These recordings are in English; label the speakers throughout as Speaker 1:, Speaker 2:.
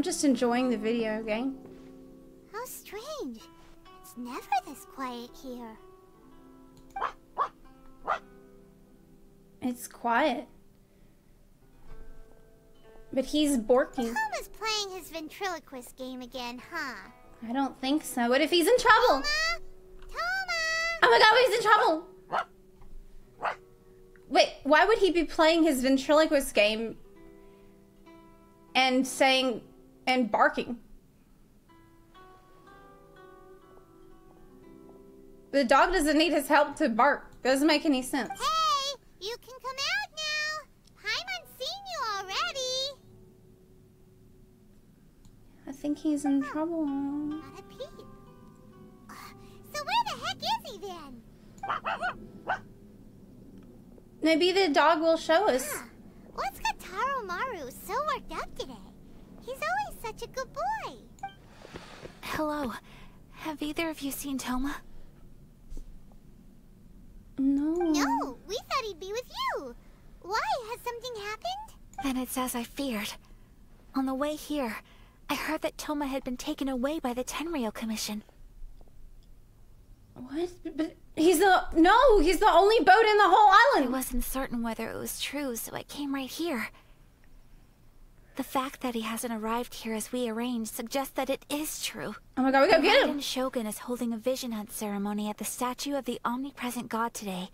Speaker 1: I'm just enjoying the video game.
Speaker 2: How strange. It's never this quiet here.
Speaker 1: It's quiet. But he's borking.
Speaker 2: Tom is playing his ventriloquist game again, huh?
Speaker 1: I don't think so. What if he's in trouble?
Speaker 2: Thoma! Thoma!
Speaker 1: Oh my god, he's in trouble! Wait, why would he be playing his ventriloquist game and saying and barking? The dog doesn't need his help to bark. Doesn't make any sense.
Speaker 2: Hey! You can come out now! Paimon's seen you already!
Speaker 1: I think he's in trouble.
Speaker 2: Not a peep. Uh, so where the heck is he then?
Speaker 1: Maybe the dog will show us.
Speaker 2: Huh. What's got Taromaru so worked up today? He's always such a good boy.
Speaker 3: Hello. Have either of you seen Thoma?
Speaker 1: No.
Speaker 2: No, we thought he'd be with you. Why? Has something happened?
Speaker 3: Then it's as I feared. On the way here, I heard that Thoma had been taken away by the Tenryou Commission.
Speaker 1: What? But he's the no. He's the only boat in the whole island!
Speaker 3: I wasn't certain whether it was true, so I came right here. The fact that he hasn't arrived here as we arranged suggests that it is true.
Speaker 1: Oh my god, we gotta get him.
Speaker 3: Shogun is holding a vision hunt ceremony at the statue of the omnipresent god today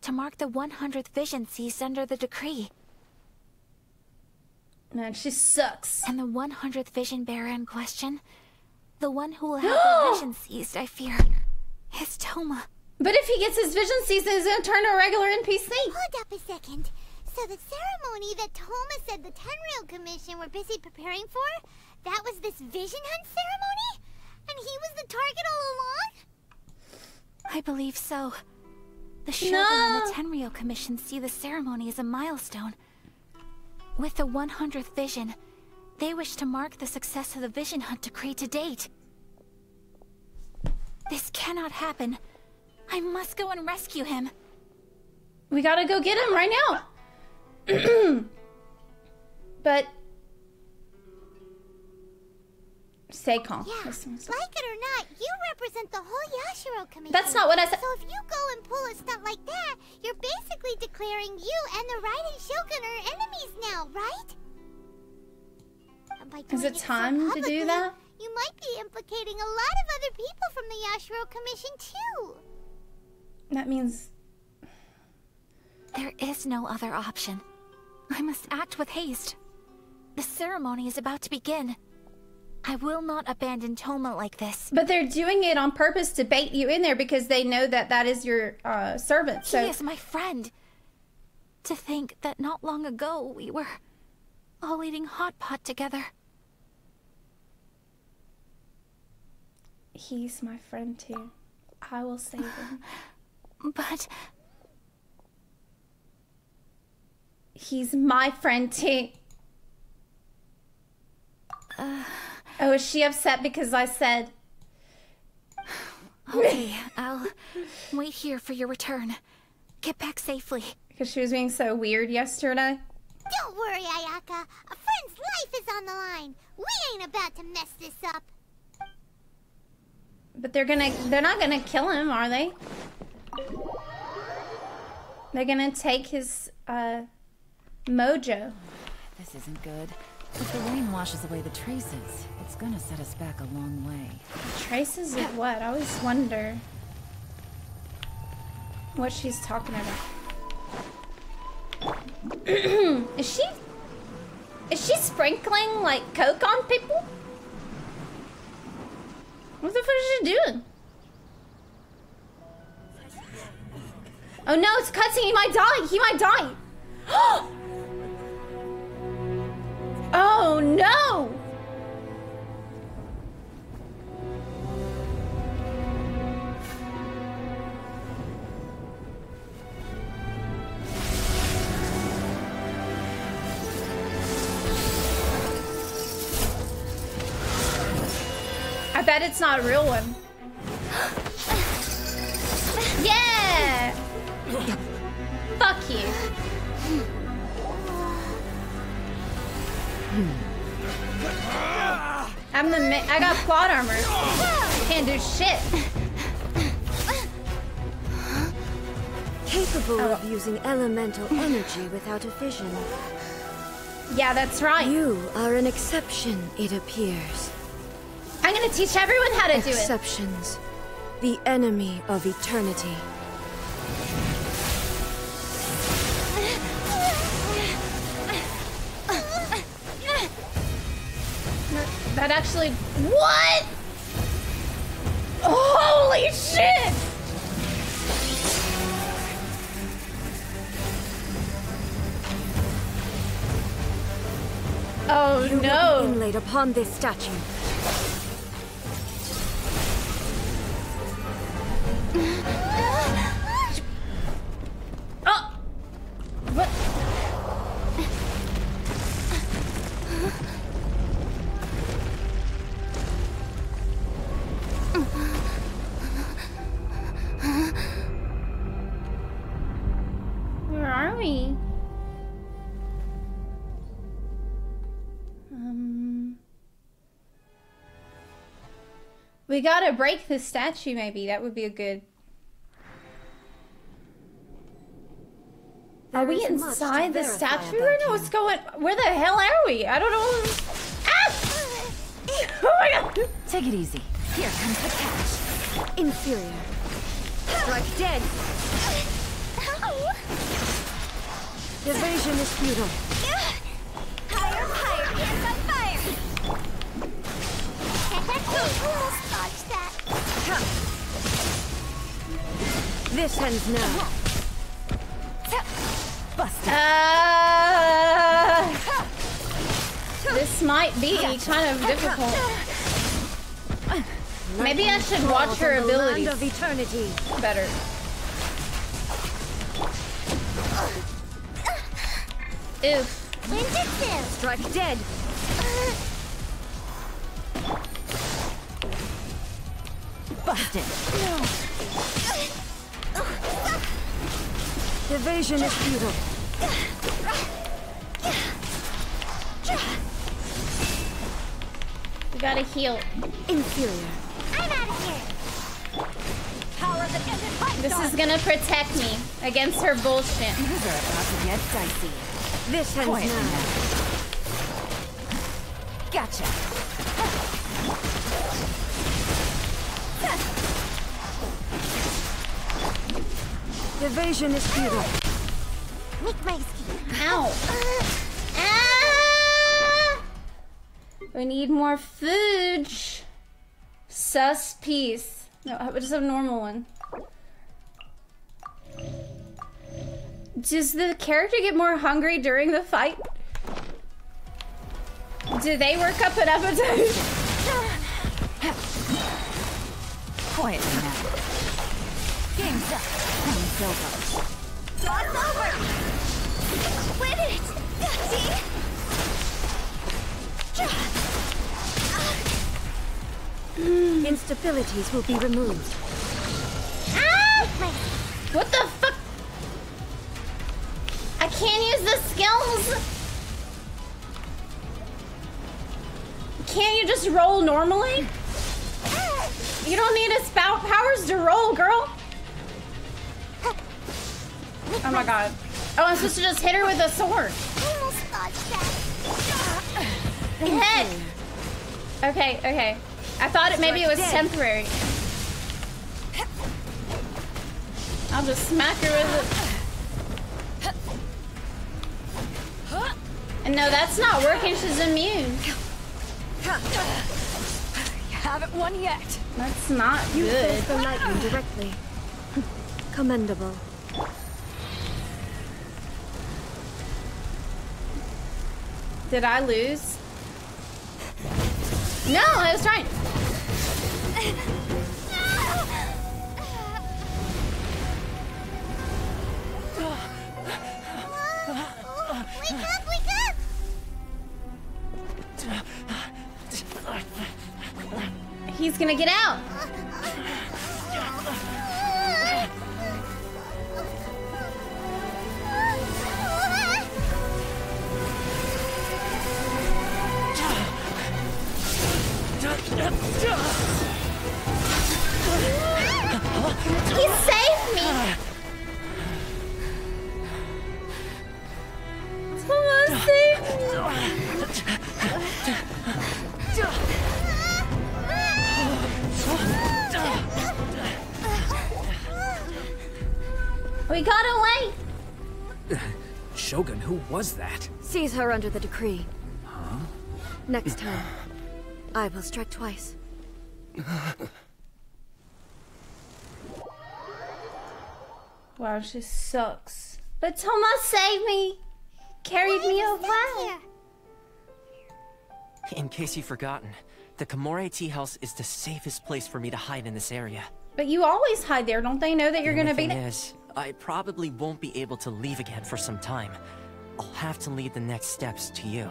Speaker 3: to mark the 100th vision seized under the decree.
Speaker 1: Man, she sucks.
Speaker 3: And the 100th vision bearer in question, the one who will have the vision seized, I fear, is Thoma.
Speaker 1: But if he gets his vision season, he's gonna turn to a regular NPC.
Speaker 2: Hold up a second. So the ceremony that Thomas said the Tenryou Commission were busy preparing for, that was this vision hunt ceremony? And he was the target all along?
Speaker 3: I believe so. The Shogun
Speaker 1: No.
Speaker 3: and the Tenryou Commission see the ceremony as a milestone. With the 100th vision, they wish to mark the success of the vision hunt decree to date. This cannot happen. I must go and rescue him.
Speaker 1: We gotta go get him right now. but stay calm.
Speaker 2: Yeah,
Speaker 1: Listen, listen.
Speaker 2: like it or not, you represent the whole Yashiro Commission.
Speaker 1: That's not what I said.
Speaker 2: So if you go and pull a stunt like that, you're basically declaring you and the Raiden Shogun are enemies now, right? And by
Speaker 1: Is
Speaker 2: doing
Speaker 1: it
Speaker 2: so
Speaker 1: time to do that?
Speaker 2: You might be implicating a lot of other people from the Yashiro Commission too.
Speaker 1: That means
Speaker 3: There is no other option. I must act with haste. The ceremony is about to begin. I will not abandon Thoma like this.
Speaker 1: But they're doing it on purpose to bait you in there because they know that that is your uh, servant. So
Speaker 3: He is my friend. To think that not long ago we were all eating hot pot together.
Speaker 1: he's my friend too. I will save him.
Speaker 3: But
Speaker 1: He's my friend too. oh, is she upset because I said?
Speaker 3: okay, I'll wait here for your return. Get back safely.
Speaker 1: Because she was being so weird yesterday.
Speaker 2: Don't worry, Ayaka. A friend's life is on the line. We ain't about to mess this up.
Speaker 1: But they're gonna, they're not gonna kill him, are they? They're gonna take his, uh, mojo.
Speaker 4: This isn't good. If the rain washes away the traces, it's gonna set us back a long way.
Speaker 1: Traces of what? I always wonder what she's talking about. is she, is she sprinkling, like, coke on people? What the fuck is she doing? Oh no, it's cutscene. He might die. He might die. Oh, oh no! I bet it's not a real one. yeah! Fuck you. I'm the ma- I got plot armor. Can't do shit.
Speaker 5: Capable
Speaker 1: Oh.
Speaker 5: of using elemental energy without a vision.
Speaker 1: Yeah, that's right.
Speaker 5: You are an exception, it appears.
Speaker 1: I'm gonna teach everyone how to do it.
Speaker 5: Exceptions. The enemy of eternity.
Speaker 1: That actually. What? Holy shit! Oh
Speaker 5: You will be
Speaker 1: no!
Speaker 5: inlaid upon this statue.
Speaker 1: Oh! What? Um. We gotta break the statue, maybe. That would be a good. Are we
Speaker 5: is much to
Speaker 1: inside the statue right now? What's going? Where the hell are we? I don't know. Ah! Oh my god!
Speaker 4: Take it easy. Here comes the catch.
Speaker 5: Inferior. Strike dead. Evasion is futile.
Speaker 2: Higher, higher, hands on fire! Almost dodged that.
Speaker 5: This ends now.
Speaker 4: Busted.
Speaker 1: Uh, this might be kind of difficult. Maybe I should watch her abilities
Speaker 5: of eternity.
Speaker 1: better. Oof.
Speaker 2: Vindictive!
Speaker 5: Strike dead.
Speaker 4: Busted.
Speaker 5: Evasion is futile.
Speaker 1: We gotta heal.
Speaker 5: Inferior.
Speaker 2: I'm out of here! Power that isn't
Speaker 1: This is gonna protect me against her bullshit.
Speaker 4: These are about to get dicey.
Speaker 5: This ends
Speaker 4: Quiet
Speaker 5: now.
Speaker 4: Gotcha.
Speaker 5: Evasion is futile.
Speaker 2: Make my escape.
Speaker 1: Ow. Ah! We need more food. Sus piece. No, uh, just a normal one. Does the character get more hungry during the fight? Do they work up an appetite?
Speaker 4: Quietly now. Game's up. Time's over.
Speaker 2: Draw's over! Win it! See?
Speaker 5: Instabilities will be removed.
Speaker 1: Ah! What the fuck? I can't use the skills. Can't you just roll normally? You don't need a spout powers to roll, girl. Oh my god. Oh, I'm supposed to just hit her with a sword. Heck. Okay, okay. I thought it maybe it was temporary. I'll just smack her with And no, that's not working. She's immune.
Speaker 4: You haven't won yet.
Speaker 1: That's not
Speaker 5: You
Speaker 1: good.
Speaker 5: face the lightning directly. Commendable.
Speaker 1: Did I lose? No, I was trying. Gonna get out.
Speaker 6: That?
Speaker 5: Her under the decree. Next time, I will strike twice.
Speaker 1: Wow, she sucks. But Thomas saved me! Carried me away!
Speaker 7: In case you've forgotten, the Komore Tea House is the safest place for me to hide in this area.
Speaker 1: But you always hide there. Don't they know that you're
Speaker 7: The
Speaker 1: gonna be
Speaker 7: thing
Speaker 1: there?
Speaker 7: is, I probably won't be able to leave again for some time. I'll have to leave the next steps to you.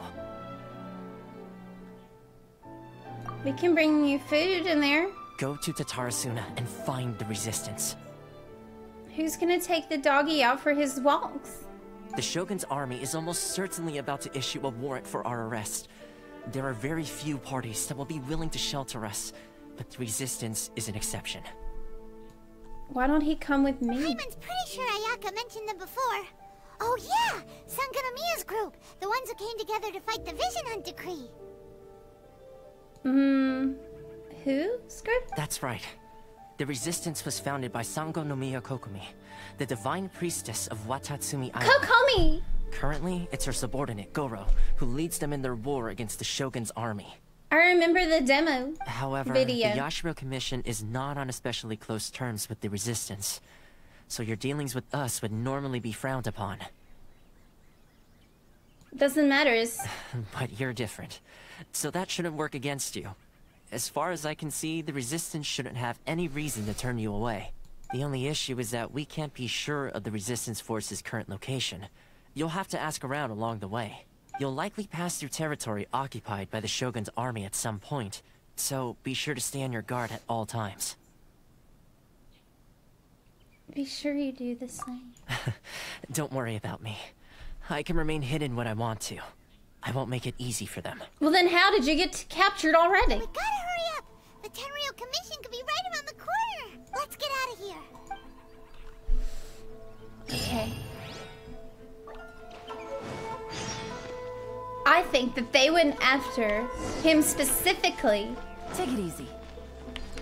Speaker 1: We can bring you food in there.
Speaker 7: Go to Tatarasuna and find the resistance.
Speaker 1: Who's gonna take the doggy out for his walks?
Speaker 7: The Shogun's army is almost certainly about to issue a warrant for our arrest. There are very few parties that will be willing to shelter us, but the resistance is an exception.
Speaker 1: Why don't he come with me?
Speaker 2: Paimon's pretty sure Ayaka mentioned them before. Oh yeah, Sangonomiya's group, the ones who came together to fight the Vision Hunt decree.
Speaker 1: Hmm. Who? group?
Speaker 7: That's right. The resistance was founded by Sangonomiya Kokomi, the divine priestess of Watatsumi Island.
Speaker 1: Kokomi!
Speaker 7: Currently, it's her subordinate, Goro, who leads them in their war against the Shogun's army.
Speaker 1: I remember the demo.
Speaker 7: However,
Speaker 1: Video.
Speaker 7: the Yashiro Commission is not on especially close terms with the resistance, so your dealings with us would normally be frowned upon.
Speaker 1: Doesn't matter.
Speaker 7: But you're different, so that shouldn't work against you. As far as I can see, the resistance shouldn't have any reason to turn you away. The only issue is that we can't be sure of the resistance force's current location. You'll have to ask around along the way. You'll likely pass through territory occupied by the Shogun's army at some point, so be sure to stay on your guard at all times.
Speaker 1: Be sure you do the same.
Speaker 7: Don't worry about me. I can remain hidden when I want to. I won't make it easy for them.
Speaker 1: Well, then how did you get captured already?
Speaker 2: We gotta hurry up. The Tenryou Commission could be right around the corner. Let's get out of here.
Speaker 1: Okay. I think that they went after him specifically
Speaker 4: Take it easy.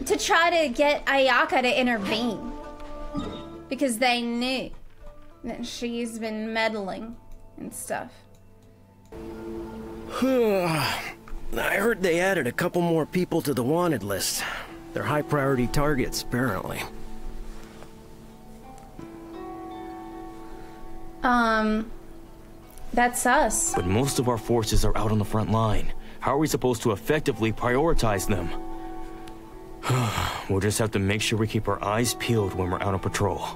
Speaker 1: to try to get Ayaka to intervene. Because they knew that she's been meddling and stuff.
Speaker 8: I heard they added a couple more people to the wanted list. They're high priority targets, apparently.
Speaker 1: Um, that's us.
Speaker 9: But most of our forces are out on the front line. How are we supposed to effectively prioritize them? we'll just have to make sure we keep our eyes peeled when we're out on patrol.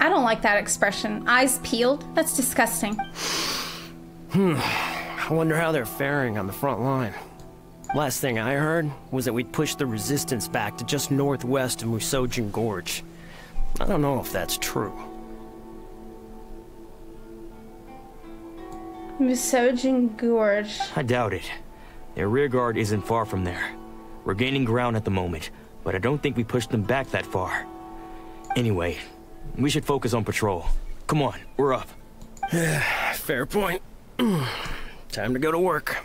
Speaker 1: I don't like that expression. Eyes peeled? That's disgusting. Hmm.
Speaker 8: I wonder how they're faring on the front line. Last thing I heard was that we'd pushed the resistance back to just northwest of Musojin Gorge. I don't know if that's true.
Speaker 1: Musojin Gorge.
Speaker 9: I doubt it. Their rear guard isn't far from there. We're gaining ground at the moment, but I don't think we pushed them back that far. Anyway, we should focus on patrol. Come on, we're up.
Speaker 8: Fair point. Time to go to work.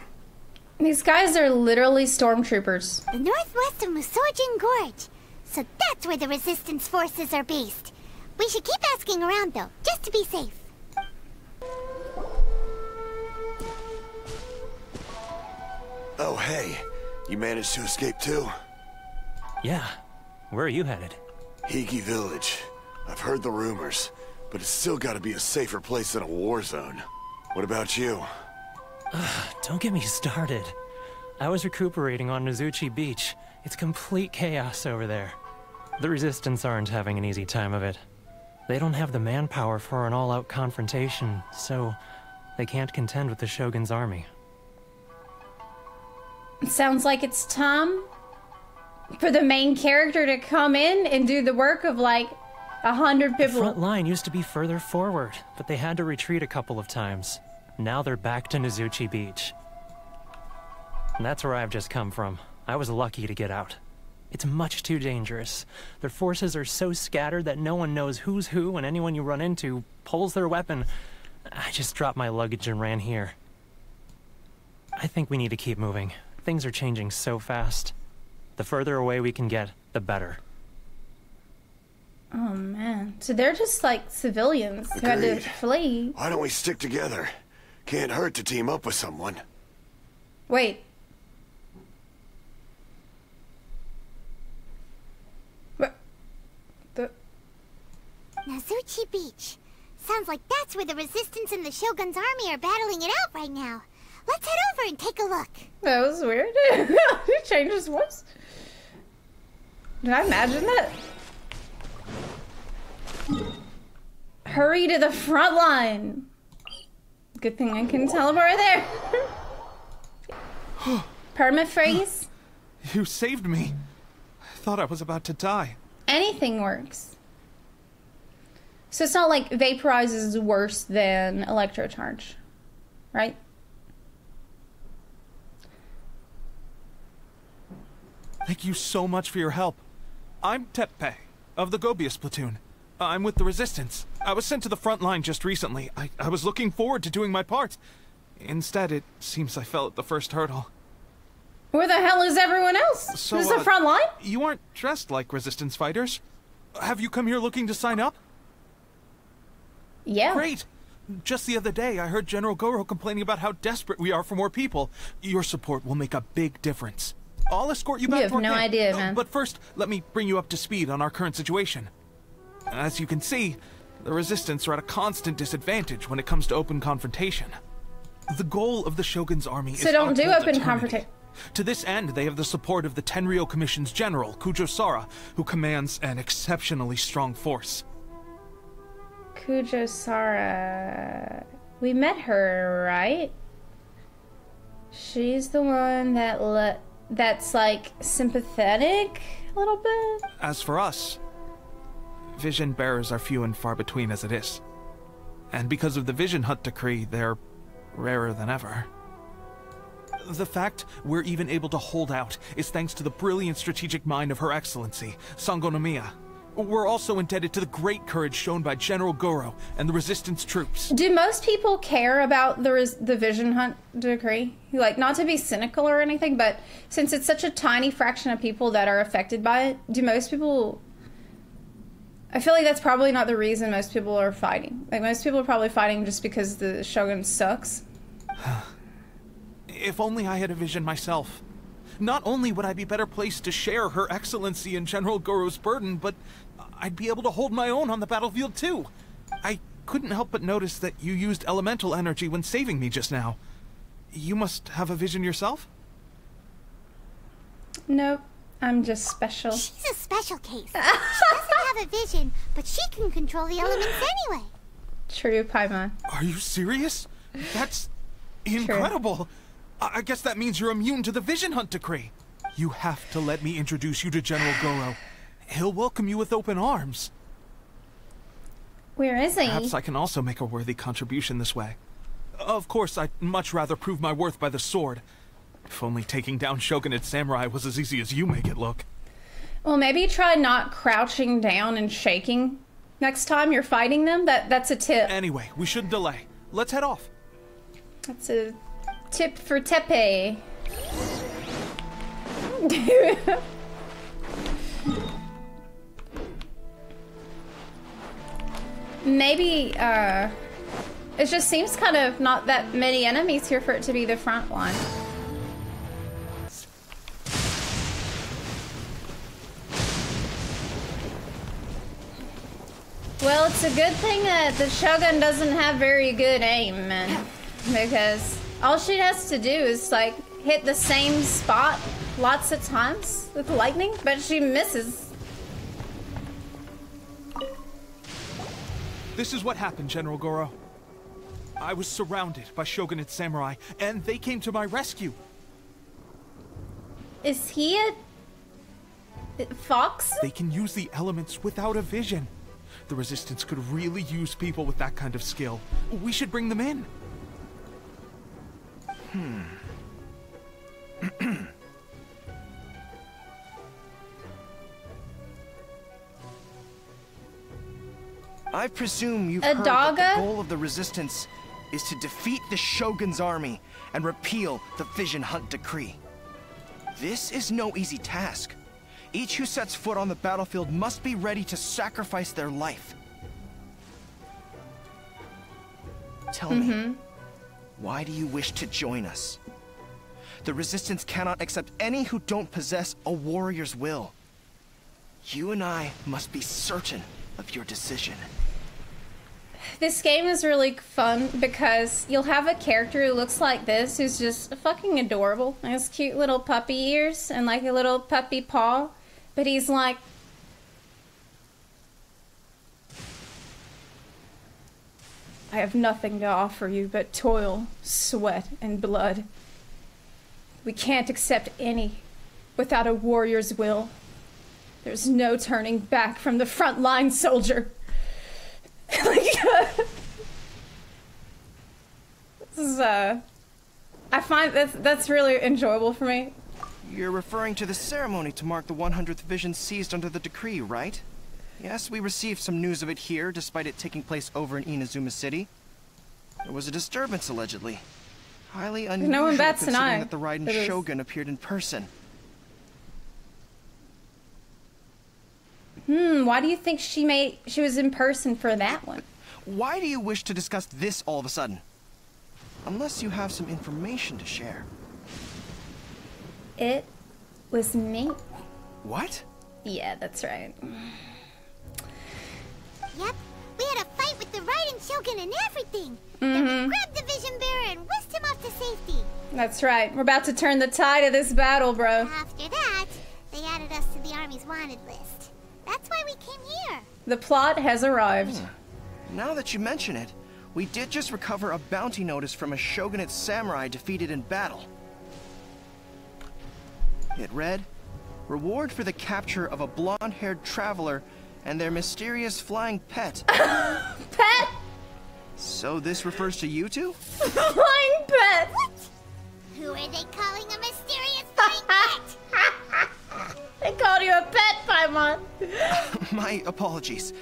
Speaker 1: These guys are literally stormtroopers.
Speaker 2: The northwest of Musojin Gorge. So that's where the resistance forces are based. We should keep asking around though, just to be safe.
Speaker 10: Oh, hey. You managed to escape too?
Speaker 6: Yeah. Where are you headed?
Speaker 10: Higi Village. I've heard the rumors, but it's still gotta be a safer place than a war zone. What about you?
Speaker 6: Don't get me started. I was recuperating on Nozuchi Beach. It's complete chaos over there. The Resistance aren't having an easy time of it. They don't have the manpower for an all-out confrontation, so they can't contend with the Shogun's army.
Speaker 1: Sounds like it's time for the main character to come in and do the work of like a hundred
Speaker 6: The
Speaker 1: people.
Speaker 6: front line used to be further forward, but they had to retreat a couple of times. Now they're back to Nozuchi Beach. And that's where I've just come from. I was lucky to get out. It's much too dangerous. Their forces are so scattered that no one knows who's who, and anyone you run into pulls their weapon. I just dropped my luggage and ran here. I think we need to keep moving. Things are changing so fast. The further away we can get, the better.
Speaker 1: Oh man. So they're just like civilians who had to flee.
Speaker 10: Why don't we stick together? Can't hurt to team up with someone.
Speaker 1: Wait. What? The
Speaker 2: Nozuchi Beach. Sounds like that's where the Resistance and the Shogun's army are battling it out right now. Let's head over and take a look.
Speaker 1: that was weird. he changed his voice. Did I imagine that? Hurry to the front line. Good thing I can teleport there. Permaphrase.
Speaker 11: You saved me. I thought I was about to die.
Speaker 1: Anything works. So it's not like vaporize is worse than electrocharge, right?
Speaker 11: Thank you so much for your help. I'm Teppei, of the Gobius platoon. I'm with the Resistance. I was sent to the front line just recently. I, I was looking forward to doing my part. Instead, it seems I fell at the first hurdle.
Speaker 1: Where the hell is everyone else?
Speaker 11: So,
Speaker 1: the
Speaker 11: uh,
Speaker 1: front line?
Speaker 11: You aren't dressed like Resistance fighters. Have you come here looking to sign up?
Speaker 1: Yeah.
Speaker 11: Great! Just the other day, I heard General Goro complaining about how desperate we are for more people. Your support will make a big difference. I'll escort you back
Speaker 1: You have
Speaker 11: to
Speaker 1: no
Speaker 11: camp.
Speaker 1: idea, man.
Speaker 11: But first, let me bring you up to speed on our current situation. As you can see, the Resistance are at a constant disadvantage when it comes to open confrontation. The goal of the Shogun's army
Speaker 1: So
Speaker 11: is
Speaker 1: don't do open confrontation.
Speaker 11: To this end, they have the support of the Tenryou Commission's general, Kujo Sara, who commands an exceptionally strong force.
Speaker 1: Kujo Sara. We met her, right? She's the one that le- that's like sympathetic a little bit.
Speaker 11: As for us, vision bearers are few and far between as it is. And because of the Vision Hunt decree, they're rarer than ever. The fact we're even able to hold out is thanks to the brilliant strategic mind of Her Excellency, Sangonomiya. We're also indebted to the great courage shown by General Goro and the Resistance troops.
Speaker 1: Do most people care about the res- the vision hunt decree? Like, not to be cynical or anything, but since it's such a tiny fraction of people that are affected by it, do most people? I feel like that's probably not the reason most people are fighting. Like, most people are probably fighting just because the shogun sucks.
Speaker 11: If only I had a vision myself. Not only would I be better placed to share Her Excellency and General Goro's burden, but I'd be able to hold my own on the battlefield too. I couldn't help but notice that you used elemental energy when saving me just now. You must have a vision yourself?
Speaker 1: Nope, I'm just special.
Speaker 2: She's a special case. she doesn't have a vision, but she can control the elements anyway.
Speaker 1: True, Paimon.
Speaker 11: Are you serious? That's incredible. I I guess that means you're immune to the Vision Hunt decree. You have to let me introduce you to General Goro. He'll welcome you with open arms.
Speaker 1: Where is he?
Speaker 11: Perhaps I can also make a worthy contribution this way. Of course, I'd much rather prove my worth by the sword. If only taking down Shogunate Samurai was as easy as you make it look.
Speaker 1: Well, maybe try not crouching down and shaking next time you're fighting them. That that's a tip.
Speaker 11: Anyway, we shouldn't delay. Let's head off.
Speaker 1: That's a tip for Teppei. Maybe uh it just seems kind of not that many enemies here for it to be the front line. Well, it's a good thing that the Shogun doesn't have very good aim, man. Because all she has to do is, like, hit the same spot lots of times with lightning, but she misses.
Speaker 11: This is what happened, General Goro. I was surrounded by Shogunate Samurai, and they came to my rescue.
Speaker 1: Is he a... Fox?
Speaker 11: They can use the elements without a vision. The Resistance could really use people with that kind of skill. We should bring them in.
Speaker 10: Hmm.
Speaker 12: I presume you've heard that the goal of the resistance is to defeat the Shogun's army and repeal the Vision Hunt Decree. This is no easy task. Each who sets foot on the battlefield must be ready to sacrifice their life. Tell mm -hmm. me, mm-hmm why do you wish to join us? The Resistance cannot accept any who don't possess a warrior's will. You and I must be certain of your decision.
Speaker 1: This game is really fun because you'll have a character who looks like this, who's just fucking adorable. He has cute little puppy ears and like a little puppy paw, but he's like. I have nothing to offer you but toil, sweat, and blood. We can't accept any without a warrior's will. There's no turning back from the front line soldier. like, this is uh, I find that's that's really enjoyable for me.
Speaker 12: You're referring to the ceremony to mark the 100th vision seized under the decree, right? Yes, we received some news of it here, despite it taking place over in Inazuma City. There was a disturbance, allegedly. Highly unusual
Speaker 1: no one bats an
Speaker 12: considering
Speaker 1: eye.
Speaker 12: that the Raiden Shogun appeared in person.
Speaker 1: Hmm, why do you think she made she was in person for that one?
Speaker 12: Why do you wish to discuss this all of a sudden? Unless you have some information to share.
Speaker 1: It was me.
Speaker 12: What?
Speaker 1: Yeah, that's right.
Speaker 2: Yep, we had a fight with the Raiden Shogun and everything. Then
Speaker 1: Mm-hmm.
Speaker 2: we grabbed the Vision Bearer and whisked him off to safety.
Speaker 1: That's right. We're about to turn the tide of this battle, bro.
Speaker 2: After that, they added us to the Army's wanted list. That's why we came here.
Speaker 1: The plot has arrived.
Speaker 12: Now that you mention it, we did just recover a bounty notice from a shogunate samurai defeated in battle. It read, Reward for the capture of a blonde-haired traveler and their mysterious flying pet.
Speaker 1: Pet!
Speaker 12: So this refers to you two?
Speaker 1: Flying pet!
Speaker 2: Who are they calling a mysterious flying pet?
Speaker 1: They called you a pet, Paimon.
Speaker 12: My apologies.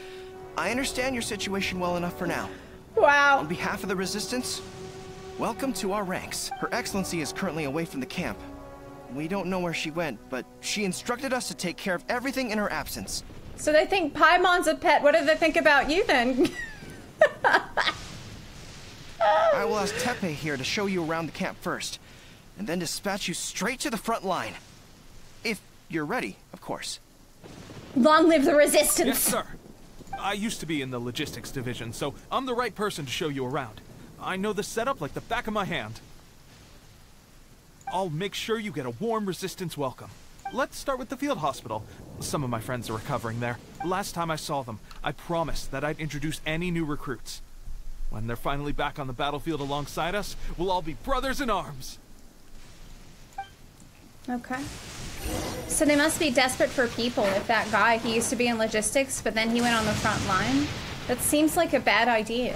Speaker 12: I understand your situation well enough for now.
Speaker 1: Wow.
Speaker 12: On behalf of the Resistance, welcome to our ranks. Her Excellency is currently away from the camp. We don't know where she went, but she instructed us to take care of everything in her absence.
Speaker 1: So they think Paimon's a pet. What do they think about you then?
Speaker 12: I will ask Teppei here to show you around the camp first, and then dispatch you straight to the front line. If you're ready, of course.
Speaker 1: Long live the resistance.
Speaker 11: Yes, sir. I used to be in the logistics division, so I'm the right person to show you around. I know the setup like the back of my hand. I'll make sure you get a warm resistance welcome. Let's start with the field hospital. Some of my friends are recovering there. Last time I saw them, I promised that I'd introduce any new recruits. When they're finally back on the battlefield alongside us, we'll all be brothers in arms.
Speaker 1: Okay. So they must be desperate for people if that guy, he used to be in logistics, but then he went on the front line. That seems like a bad idea.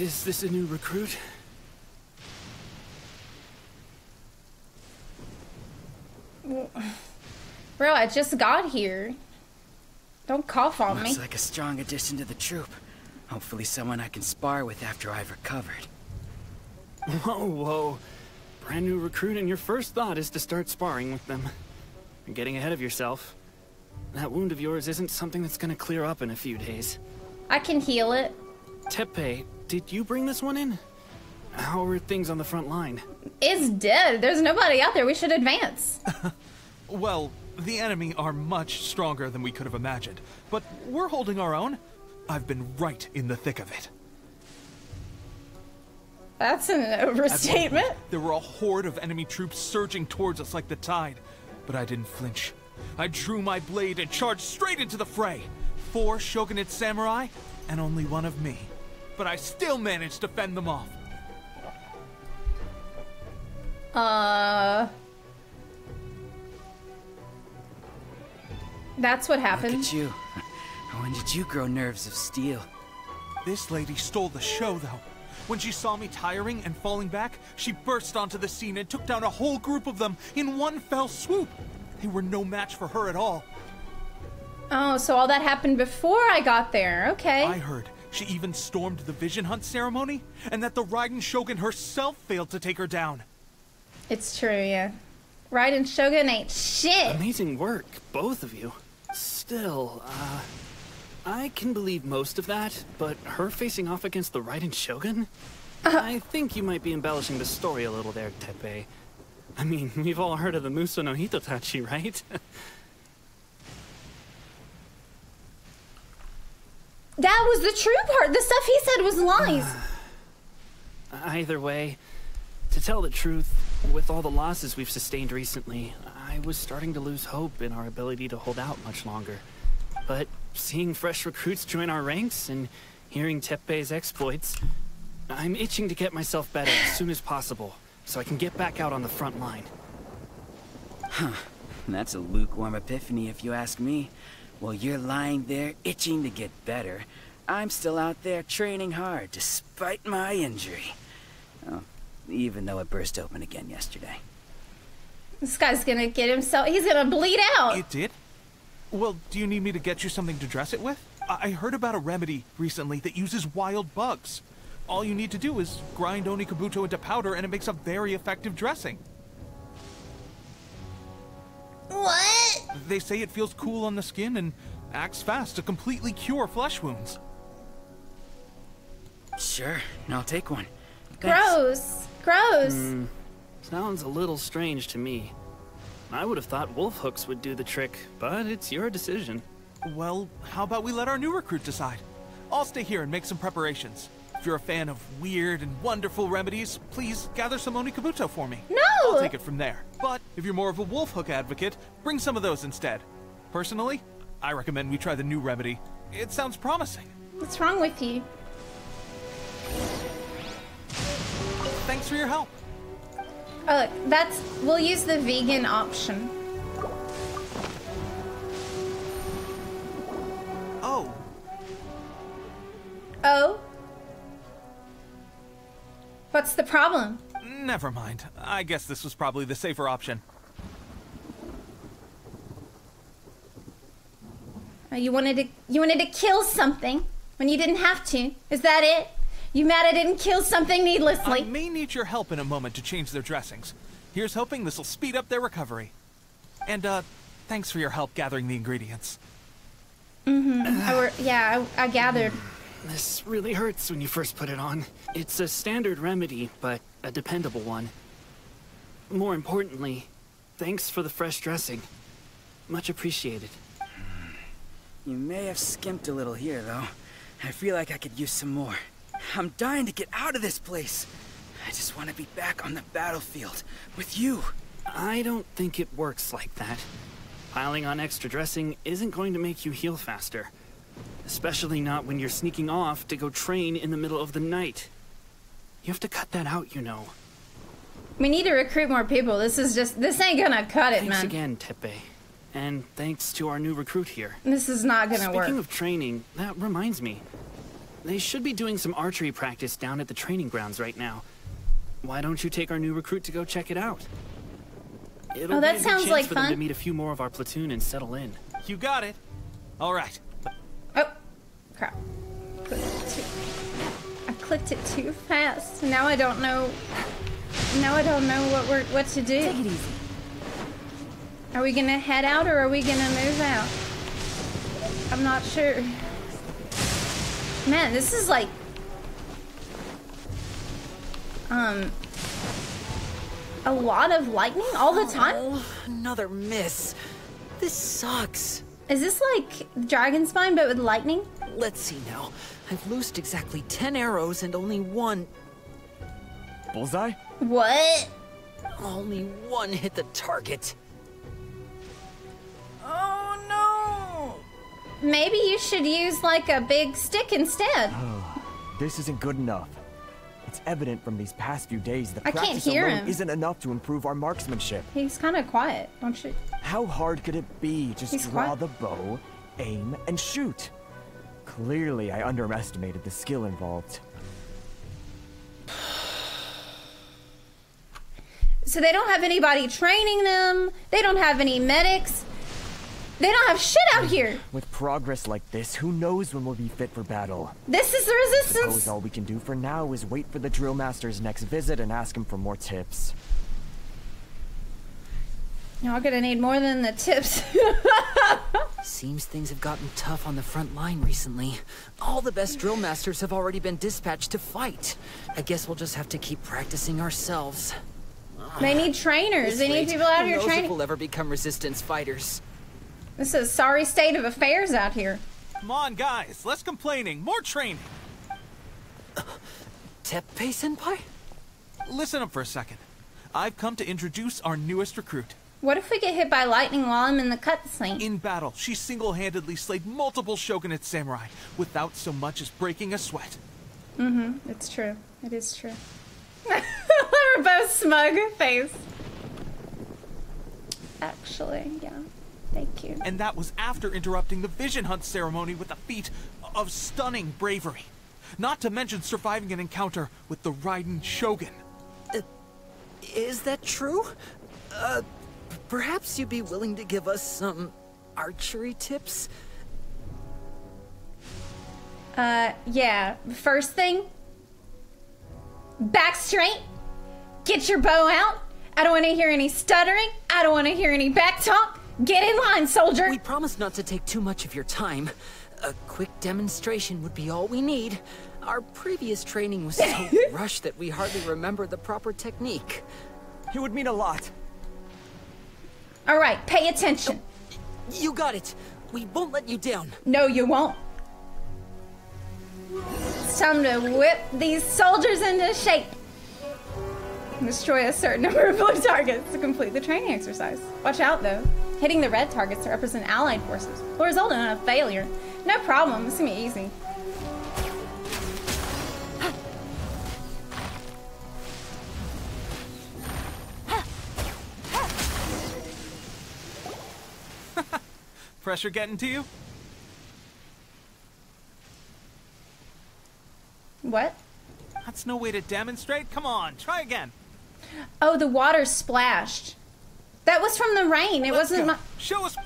Speaker 13: Is this a new recruit?
Speaker 1: Bro, I just got here. Don't cough on me.
Speaker 13: Looks like a strong addition to the troop. Hopefully someone I can spar with after I've recovered. Whoa, whoa. Brand new recruit and your first thought is to start sparring with them. You're getting ahead of yourself. That wound of yours isn't something that's gonna clear up in a few days.
Speaker 1: I can heal it.
Speaker 13: Teppei, did you bring this one in? How are things on the front line?
Speaker 1: It's dead. There's nobody out there. We should advance.
Speaker 11: Well, the enemy are much stronger than we could have imagined, but we're holding our own. I've been right in the thick of it.
Speaker 1: That's an overstatement.
Speaker 11: point, There were a horde of enemy troops surging towards us like the tide, but I didn't flinch. I drew my blade and charged straight into the fray. Four shogunate samurai, and only one of me. But I still managed to fend them off.
Speaker 1: Uh. That's what happened.
Speaker 13: Look at you. When did you grow nerves of steel?
Speaker 11: This lady stole the show, though. When she saw me tiring and falling back, she burst onto the scene and took down a whole group of them in one fell swoop. They were no match for her at all.
Speaker 1: Oh, so all that happened before I got there. Okay.
Speaker 11: I heard she even stormed the Vision Hunt ceremony, and that the Raiden Shogun herself failed to take her down.
Speaker 1: It's true, yeah. Raiden Shogun ain't shit.
Speaker 13: Amazing work, both of you. Still, uh, I can believe most of that, but her facing off against the Raiden Shogun?
Speaker 1: Uh-huh.
Speaker 13: I think you might be embellishing the story a little there, Teppei. I mean, we've all heard of the Musou no Hitotachi, right?
Speaker 1: That was the true part. The stuff he said was lies.
Speaker 13: Uh, either way, to tell the truth, with all the losses we've sustained recently, I was starting to lose hope in our ability to hold out much longer. But seeing fresh recruits join our ranks and hearing Teppei's exploits, I'm itching to get myself better as soon as possible, so I can get back out on the front line.
Speaker 14: Huh. That's a lukewarm epiphany if you ask me. While you're lying there itching to get better, I'm still out there training hard despite my injury. Oh, even though it burst open again yesterday.
Speaker 1: This guy's gonna get himself. He's gonna bleed out.
Speaker 11: It did? Well, do you need me to get you something to dress it with? I, I heard about a remedy recently that uses wild bugs. All you need to do is grind Onikabuto into powder and it makes a very effective dressing.
Speaker 1: What?
Speaker 11: They say it feels cool on the skin and acts fast to completely cure flesh wounds.
Speaker 14: Sure, I'll take one.
Speaker 1: Gross. Gross.
Speaker 13: Hmm, sounds a little strange to me. I would have thought wolf hooks would do the trick, but it's your decision.
Speaker 11: Well, how about we let our new recruit decide? I'll stay here and make some preparations. If you're a fan of weird and wonderful remedies, please gather some Onikabuto for me.
Speaker 1: No!
Speaker 11: I'll take it from there. But if you're more of a wolf hook advocate, bring some of those instead. Personally, I recommend we try the new remedy. It sounds promising.
Speaker 1: What's wrong with you?
Speaker 11: Thanks for your help.
Speaker 1: Oh, look, that's. We'll use the vegan option.
Speaker 11: Oh,
Speaker 1: Oh? What's the problem?
Speaker 11: never mind. I guess this was probably the safer option.
Speaker 1: Oh, you wanted to. You wanted to kill something when you didn't have to. Is that it? You mad I didn't kill something needlessly?
Speaker 11: I may need your help in a moment to change their dressings. Here's hoping this will speed up their recovery. And, uh, thanks for your help gathering the ingredients.
Speaker 1: Mm-hmm. I were, yeah, I, I gathered.
Speaker 13: This really hurts when you first put it on. It's a standard remedy, but a dependable one. More importantly, thanks for the fresh dressing. Much appreciated. Hmm.
Speaker 14: You may have skimped a little here, though. I feel like I could use some more. I'm dying to get out of this place. I just want to be back on the battlefield with you.
Speaker 13: I don't think it works like that. Piling on extra dressing isn't going to make you heal faster. Especially not when you're sneaking off to go train in the middle of the night. You have to cut that out, you know.
Speaker 1: We need to recruit more people. This is just. This ain't gonna cut it,
Speaker 13: Thanks
Speaker 1: man.
Speaker 13: again, Teppei. And thanks to our new recruit here.
Speaker 1: This is not gonna
Speaker 13: Speaking
Speaker 1: work.
Speaker 13: Speaking of training, that reminds me. They should be doing some archery practice down at the training grounds right now. Why don't you take our new recruit to go check it out? It'll
Speaker 1: Oh,
Speaker 13: be
Speaker 1: that
Speaker 13: a
Speaker 1: sounds
Speaker 13: chance
Speaker 1: like
Speaker 13: for them to meet a few more of our platoon and settle in.
Speaker 11: You got it. All right.
Speaker 1: Crap. Clicked it too- I clicked it too fast. Now I don't know. Now I don't know what we're what to do. Take it easy. Are we gonna head out or are we gonna move out? I'm not sure. Man, this is like um a lot of lightning all the time.
Speaker 15: Oh, another miss. This sucks.
Speaker 1: Is this like dragon spine but with lightning?
Speaker 15: Let's see now. I've loosed exactly 10 arrows and only one.
Speaker 16: Bullseye?
Speaker 1: What?
Speaker 15: Only one hit the target.
Speaker 1: Oh no! Maybe you should use like a big stick instead.
Speaker 16: Oh, this isn't good enough. It's evident from these past few days that
Speaker 1: I can't
Speaker 16: practice
Speaker 1: hear
Speaker 16: alone
Speaker 1: him.
Speaker 16: isn't enough to improve our marksmanship.
Speaker 1: He's kind of quiet, don't you?
Speaker 16: How hard could it be? Just
Speaker 1: He's
Speaker 16: draw
Speaker 1: quiet.
Speaker 16: the bow, aim, and shoot. Clearly, I underestimated the skill involved.
Speaker 1: So they don't have anybody training them. They don't have any medics. They don't have shit out here.
Speaker 16: With progress like this, who knows when we'll be fit for battle?
Speaker 1: This is the resistance.
Speaker 16: Suppose all we can do for now is wait for the drill master's next visit and ask him for more tips.
Speaker 1: Y'all gonna need more than the tips.
Speaker 14: Seems things have gotten tough on the front line recently. All the best drill masters have already been dispatched to fight. I guess we'll just have to keep practicing ourselves.
Speaker 1: they need ah, trainers.
Speaker 14: This
Speaker 1: They need
Speaker 14: rate,
Speaker 1: people out
Speaker 14: who
Speaker 1: here
Speaker 14: knows if
Speaker 1: training.
Speaker 14: we'll ever become resistance fighters.
Speaker 1: This is a sorry state of affairs out here.
Speaker 11: Come on, guys. Less complaining. More training.
Speaker 14: Teppei senpai?
Speaker 11: Listen up for a second. I've come to introduce our newest recruit.
Speaker 1: What if we get hit by lightning while I'm in the cutscene?
Speaker 11: In battle, she single-handedly slayed multiple shogunate samurai without so much as breaking a sweat.
Speaker 1: Mm-hmm. It's true. It is true. We're both smug face. Actually, yeah. Thank you.
Speaker 11: And that was after interrupting the vision hunt ceremony with a feat of stunning bravery. Not to mention surviving an encounter with the Raiden Shogun.
Speaker 14: Is that true? Uh, perhaps you'd be willing to give us some archery tips?
Speaker 1: Uh, yeah. First thing, back straight. Get your bow out. I don't want to hear any stuttering. I don't want to hear any back talk. Get in line, soldier.
Speaker 14: We promise not to take too much of your time. A quick demonstration would be all we need. Our previous training was so rushed that we hardly remember the proper technique.
Speaker 16: It would mean a lot.
Speaker 1: All right, pay attention.
Speaker 14: You got it. We won't let you down.
Speaker 1: No, you won't. It's time to whip these soldiers into shape. Destroy a certain number of blue targets to complete the training exercise. Watch out, though. Hitting the red targets to represent allied forces will result in a failure. No problem. It's gonna be easy.
Speaker 11: Pressure getting to you?
Speaker 1: What?
Speaker 11: That's no way to demonstrate. Come on, try again.
Speaker 1: Oh, the water splashed. That was from the rain. It wasn't my.
Speaker 11: Show us.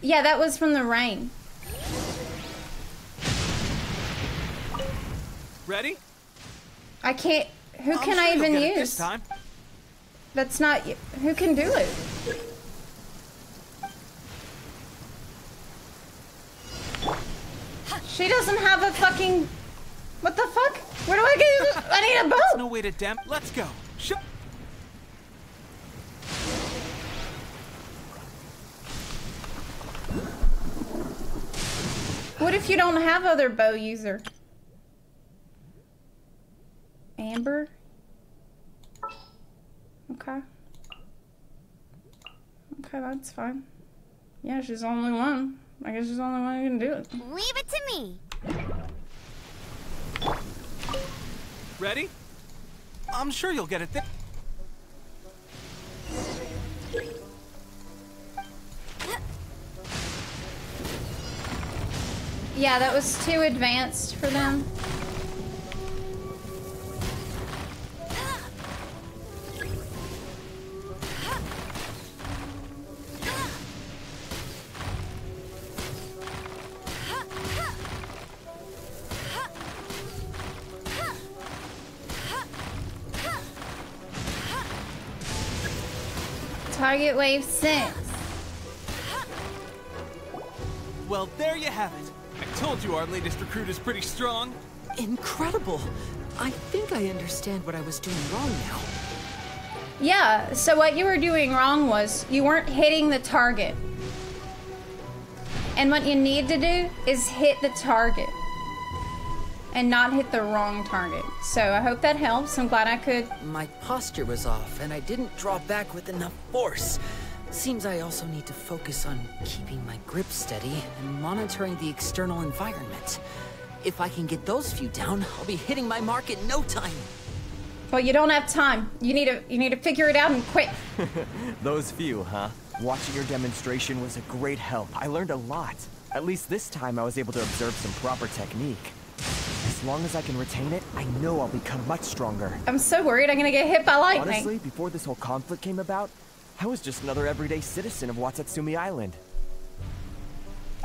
Speaker 1: Yeah, that was from the rain.
Speaker 11: Ready?
Speaker 1: I can't. Who
Speaker 11: I'm
Speaker 1: can
Speaker 11: sure
Speaker 1: I even use?
Speaker 11: this time.
Speaker 1: That's not. Who can do it? She doesn't have a fucking. What the fuck? Where do I get? I need a
Speaker 11: That's
Speaker 1: boat.
Speaker 11: no way to damp. Let's go. Show.
Speaker 1: What if you don't have other bow user? Amber. Okay. Okay, that's fine. Yeah, she's the only one. I guess she's the only one who can do it.
Speaker 2: Leave it to me.
Speaker 11: Ready? I'm sure you'll get it. Th-
Speaker 1: Yeah, that was too advanced for them. Wave six.
Speaker 11: well, there you have it. I told you our latest recruit is pretty strong.
Speaker 14: Incredible. I think I understand what I was doing wrong now.
Speaker 1: Yeah, so what you were doing wrong was you weren't hitting the target. And what you need to do is hit the target. And not hit the wrong target. So I hope that helps. I'm glad I could.
Speaker 14: My posture was off, and I didn't draw back with enough force. Seems I also need to focus on keeping my grip steady and monitoring the external environment. If I can get those few down, I'll be hitting my mark in no time.
Speaker 1: Well, you don't have time. You need to you need to figure it out and quit.
Speaker 16: Those few, huh? Watching your demonstration was a great help. I learned a lot. At least this time I was able to observe some proper technique. As long as I can retain it, I know I'll become much stronger.
Speaker 1: I'm so worried I'm gonna get hit by lightning.
Speaker 16: Honestly, before this whole conflict came about, I was just another everyday citizen of Watatsumi Island.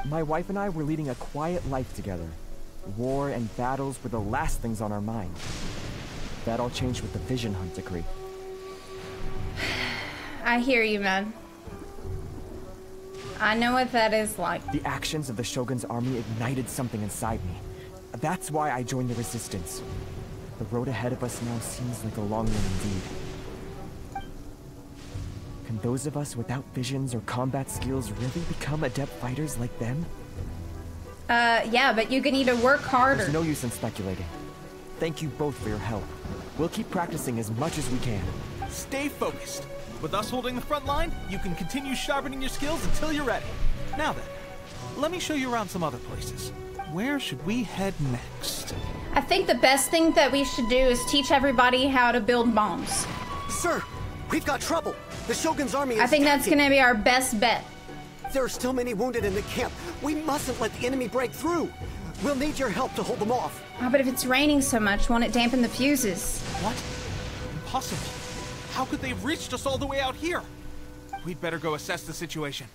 Speaker 16: My wife and I were leading a quiet life together. War and battles were the last things on our mind. That all changed with the Vision Hunt decree.
Speaker 1: I hear you, man. I know what that is like.
Speaker 16: The actions of the Shogun's army ignited something inside me. That's why I joined the Resistance. The road ahead of us now seems like a long one indeed. Can those of us without visions or combat skills really become adept fighters like them?
Speaker 1: Uh, yeah, but you need to work harder.
Speaker 16: There's no use in speculating. Thank you both for your help. We'll keep practicing as much as we can.
Speaker 11: Stay focused. With us holding the front line, you can continue sharpening your skills until you're ready. Now then, let me show you around some other places. Where should we head next?
Speaker 1: I think the best thing that we should do is teach everybody how to build bombs.
Speaker 17: Sir, we've got trouble. The Shogun's army is
Speaker 1: I think that's gonna be our best bet.
Speaker 17: There are still many wounded in the camp. We mustn't let the enemy break through. We'll need your help to hold them off.
Speaker 1: Oh, but if it's raining so much, won't it dampen the fuses?
Speaker 11: What? Impossible. How could they have reached us all the way out here? We'd better go assess the situation.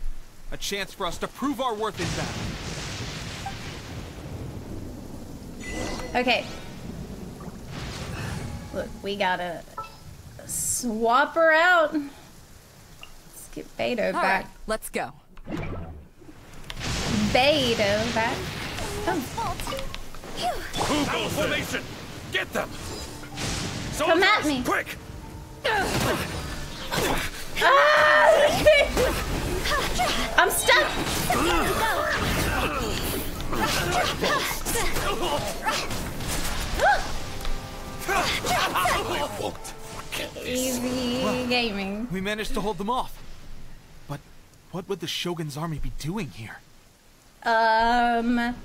Speaker 11: A chance for us to prove our worth in battle.
Speaker 1: Okay. Look, we gotta swap her out. Let's get Beidou
Speaker 18: All
Speaker 1: back.
Speaker 18: right, let's go.
Speaker 1: Beidou back. Oh.
Speaker 19: Battle formation! Get them!
Speaker 1: Come at me.
Speaker 19: Quick!
Speaker 1: Ah! I'm stuck. Easy gaming.
Speaker 11: We managed to hold them off. But what would the Shogun's army be doing here?
Speaker 1: Um,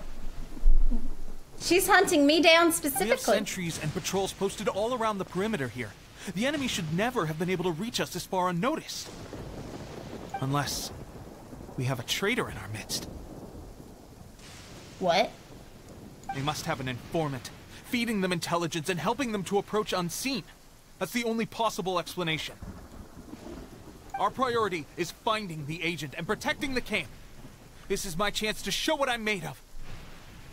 Speaker 1: she's hunting me down specifically.
Speaker 11: We have sentries and patrols posted all around the perimeter here. The enemy should never have been able to reach us this far unnoticed. Unless we have a traitor in our midst.
Speaker 1: What?
Speaker 11: They must have an informant, feeding them intelligence and helping them to approach unseen. That's the only possible explanation. Our priority is finding the agent and protecting the camp. This is my chance to show what I'm made of.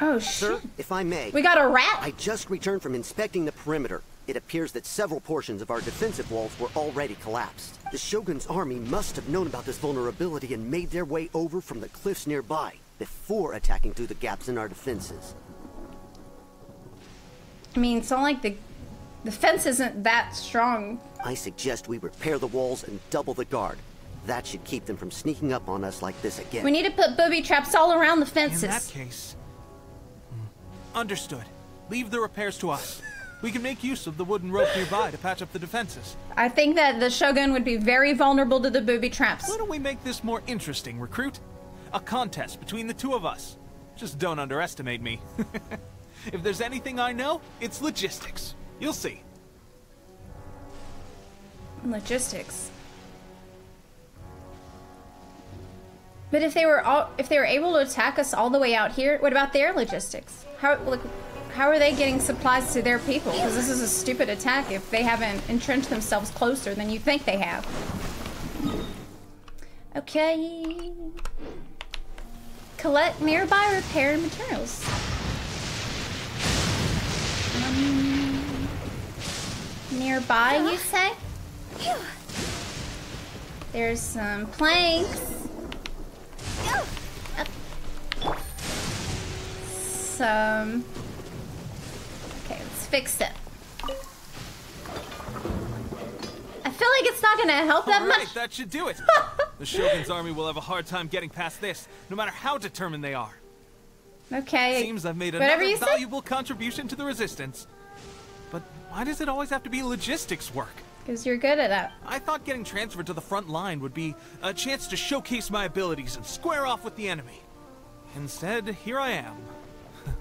Speaker 1: Oh,
Speaker 17: Sir, if I may.
Speaker 1: We got a rat?
Speaker 17: I just returned from inspecting the perimeter. It appears that several portions of our defensive walls were already collapsed. The Shogun's army must have known about this vulnerability and made their way over from the cliffs nearby before attacking through the gaps in our defenses.
Speaker 1: I mean, it's not like the the fence isn't that strong.
Speaker 17: I suggest we repair the walls and double the guard. That should keep them from sneaking up on us like this again.
Speaker 1: We need to put booby traps all around the fences.
Speaker 11: In that case. hmm, Understood. Leave the repairs to us. We can make use of the wooden rope nearby to patch up the defenses.
Speaker 1: I think that the Shogun would be very vulnerable to the booby traps.
Speaker 11: Why don't we make this more interesting, recruit? A contest between the two of us. Just don't underestimate me. if there's anything I know, it's logistics. You'll see.
Speaker 1: Logistics. But if they were all, if they were able to attack us all the way out here, what about their logistics? How how are they getting supplies to their people? Because this is a stupid attack if they haven't entrenched themselves closer than you think they have. Okay. Collect nearby repair materials. Nearby, you say? There's some planks. Some. Okay, let's fix it. I feel like it's not gonna help that
Speaker 11: All right,
Speaker 1: much.
Speaker 11: that should do it. the Shogun's army will have a hard time getting past this, no matter how determined they are.
Speaker 1: Okay.
Speaker 11: Seems I've made another valuable contribution to the resistance. But why does it always have to be logistics work?
Speaker 1: Because you're good at that.
Speaker 11: I thought getting transferred to the front line would be a chance to showcase my abilities and square off with the enemy. Instead, here I am.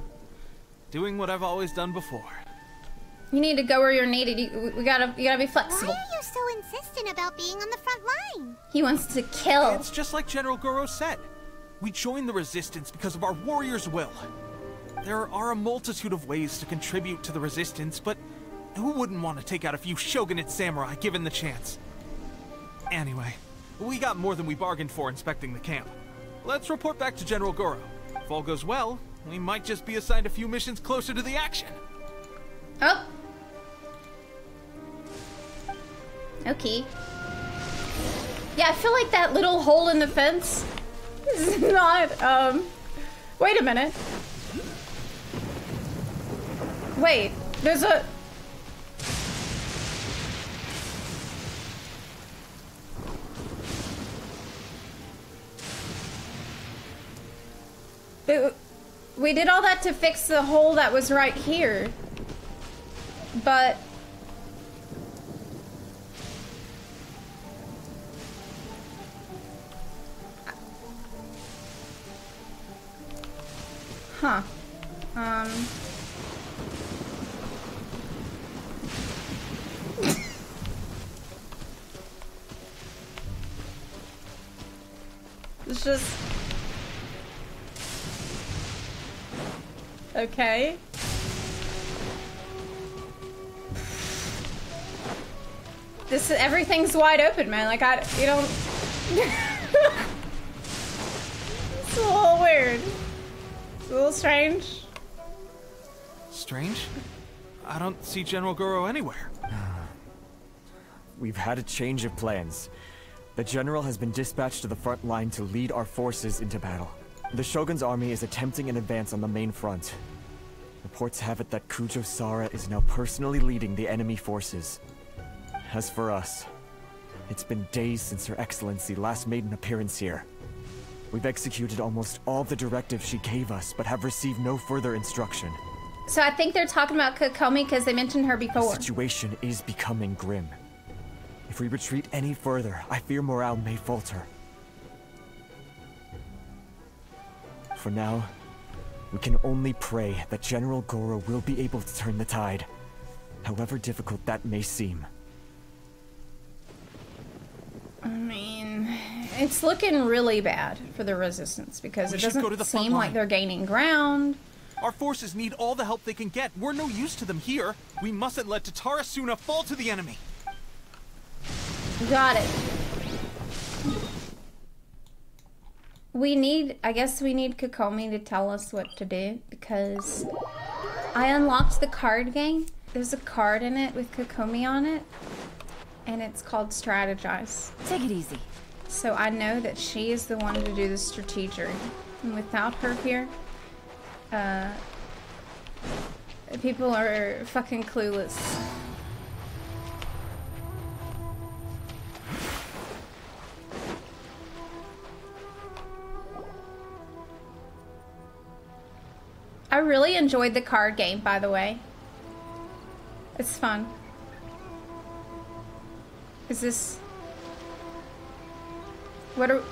Speaker 11: Doing what I've always done before.
Speaker 1: You need to go where you're needed. You, we gotta, you gotta be flexible.
Speaker 2: Why are you so insistent about being on the front line?
Speaker 1: He wants to kill.
Speaker 11: It's just like General Goro said. We joined the resistance because of our warrior's will. There are a multitude of ways to contribute to the Resistance, but who wouldn't want to take out a few Shogunate samurai given the chance? Anyway, we got more than we bargained for inspecting the camp. Let's report back to General Goro. If all goes well, we might just be assigned a few missions closer to the action.
Speaker 1: Oh. Okay. Yeah, I feel like that little hole in the fence is not, um... Wait a minute. Wait, there's a... We did all that to fix the hole that was right here. But... Huh. Um... it's just... Okay. This everything's wide open, man. Like I, you don't. it's a little weird. It's a little strange.
Speaker 11: Strange? I don't see General Goro anywhere.
Speaker 16: We've had a change of plans. The General has been dispatched to the front line to lead our forces into battle. The Shogun's army is attempting an advance on the main front. Reports have it that Kujo Sara is now personally leading the enemy forces. As for us, it's been days since Her Excellency last made an appearance here. We've executed almost all the directives she gave us, but have received no further instruction.
Speaker 1: So I think they're talking about Kokomi because they mentioned her before.
Speaker 16: The
Speaker 1: before.
Speaker 16: situation is becoming grim. If we retreat any further, I fear morale may falter. For now, we can only pray that General Goro will be able to turn the tide, however difficult that may seem.
Speaker 1: I mean, it's looking really bad for the resistance because
Speaker 11: We
Speaker 1: it doesn't
Speaker 11: go to the
Speaker 1: seem like they're gaining ground.
Speaker 11: Our forces need all the help they can get. We're no use to them here. We mustn't let Tatarasuna fall to the enemy.
Speaker 1: Got it. We need, I guess we need Kokomi to tell us what to do because I unlocked the card game. There's a card in it with Kokomi on it and it's called Strategize.
Speaker 4: Take it easy.
Speaker 1: So I know that she is the one to do the strategery. And without her here, uh, people are fucking clueless. I really enjoyed the card game, by the way. It's fun. Is this... What are...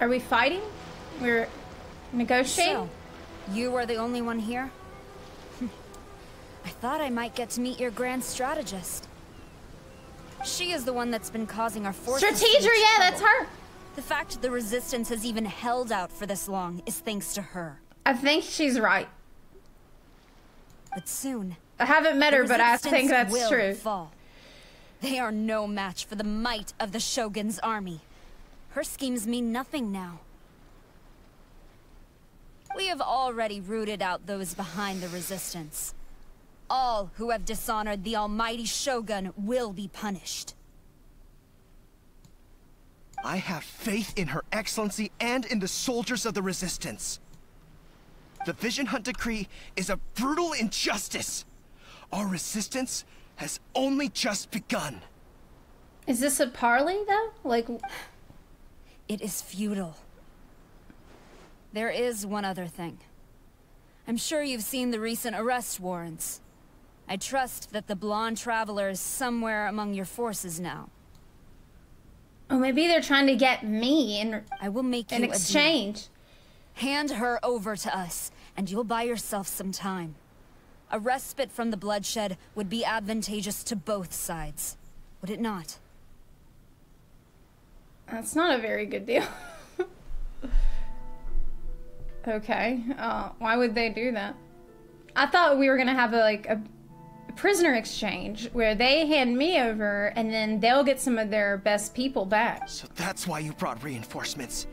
Speaker 1: Are we fighting? We're negotiating?
Speaker 18: So, you are the only one here? I thought I might get to meet your grand strategist. She is the one that's been causing our forces.
Speaker 1: Strateger, yeah, that's her.
Speaker 18: The fact the resistance has even held out for this long is thanks to her.
Speaker 1: I think she's right.
Speaker 18: But soon,
Speaker 1: I haven't met her, but I think
Speaker 18: resistance
Speaker 1: that's
Speaker 18: will
Speaker 1: true.
Speaker 18: Fall. They are no match for the might of the Shogun's army. Her schemes mean nothing now. We have already rooted out those behind the resistance. All who have dishonored the almighty Shogun will be punished.
Speaker 12: I have faith in Her Excellency and in the soldiers of the Resistance. The Vision Hunt Decree is a brutal injustice. Our resistance has only just begun.
Speaker 1: Is this a parley, though? Like...
Speaker 18: It is futile. There is one other thing. I'm sure you've seen the recent arrest warrants. I trust that the blonde traveler is somewhere among your forces now.
Speaker 1: Oh, maybe they're trying to get me in
Speaker 18: I will make
Speaker 1: in
Speaker 18: you a deal.
Speaker 1: exchange.
Speaker 18: Hand her over to us, and you'll buy yourself some time. A respite from the bloodshed would be advantageous to both sides. Would it not?
Speaker 1: That's not a very good deal. Okay. Uh, why would they do that? I thought we were gonna have a, like a prisoner exchange where they hand me over and then they'll get some of their best people back.
Speaker 12: So that's why you brought reinforcements.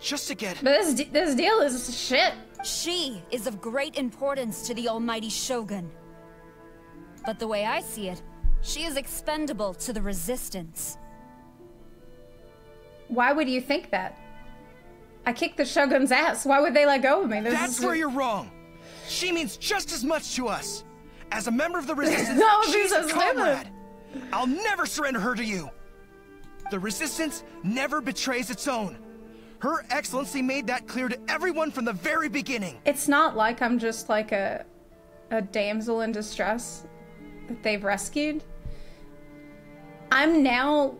Speaker 12: Just to get.
Speaker 1: But this this deal is shit.
Speaker 18: She is of great importance to the almighty Shogun. But the way I see it, she is expendable to the Resistance.
Speaker 1: Why would you think that? I kicked the Shogun's ass. Why would they let go of me? This
Speaker 12: That's
Speaker 1: is-
Speaker 12: where you're wrong. She means just as much to us. As a member of the Resistance,
Speaker 1: No,
Speaker 12: she's a
Speaker 1: Jesus,
Speaker 12: comrade. I'll never surrender her to you. The Resistance never betrays its own. Her Excellency made that clear to everyone from the very beginning.
Speaker 1: It's not like I'm just like a a damsel in distress that they've rescued. I'm now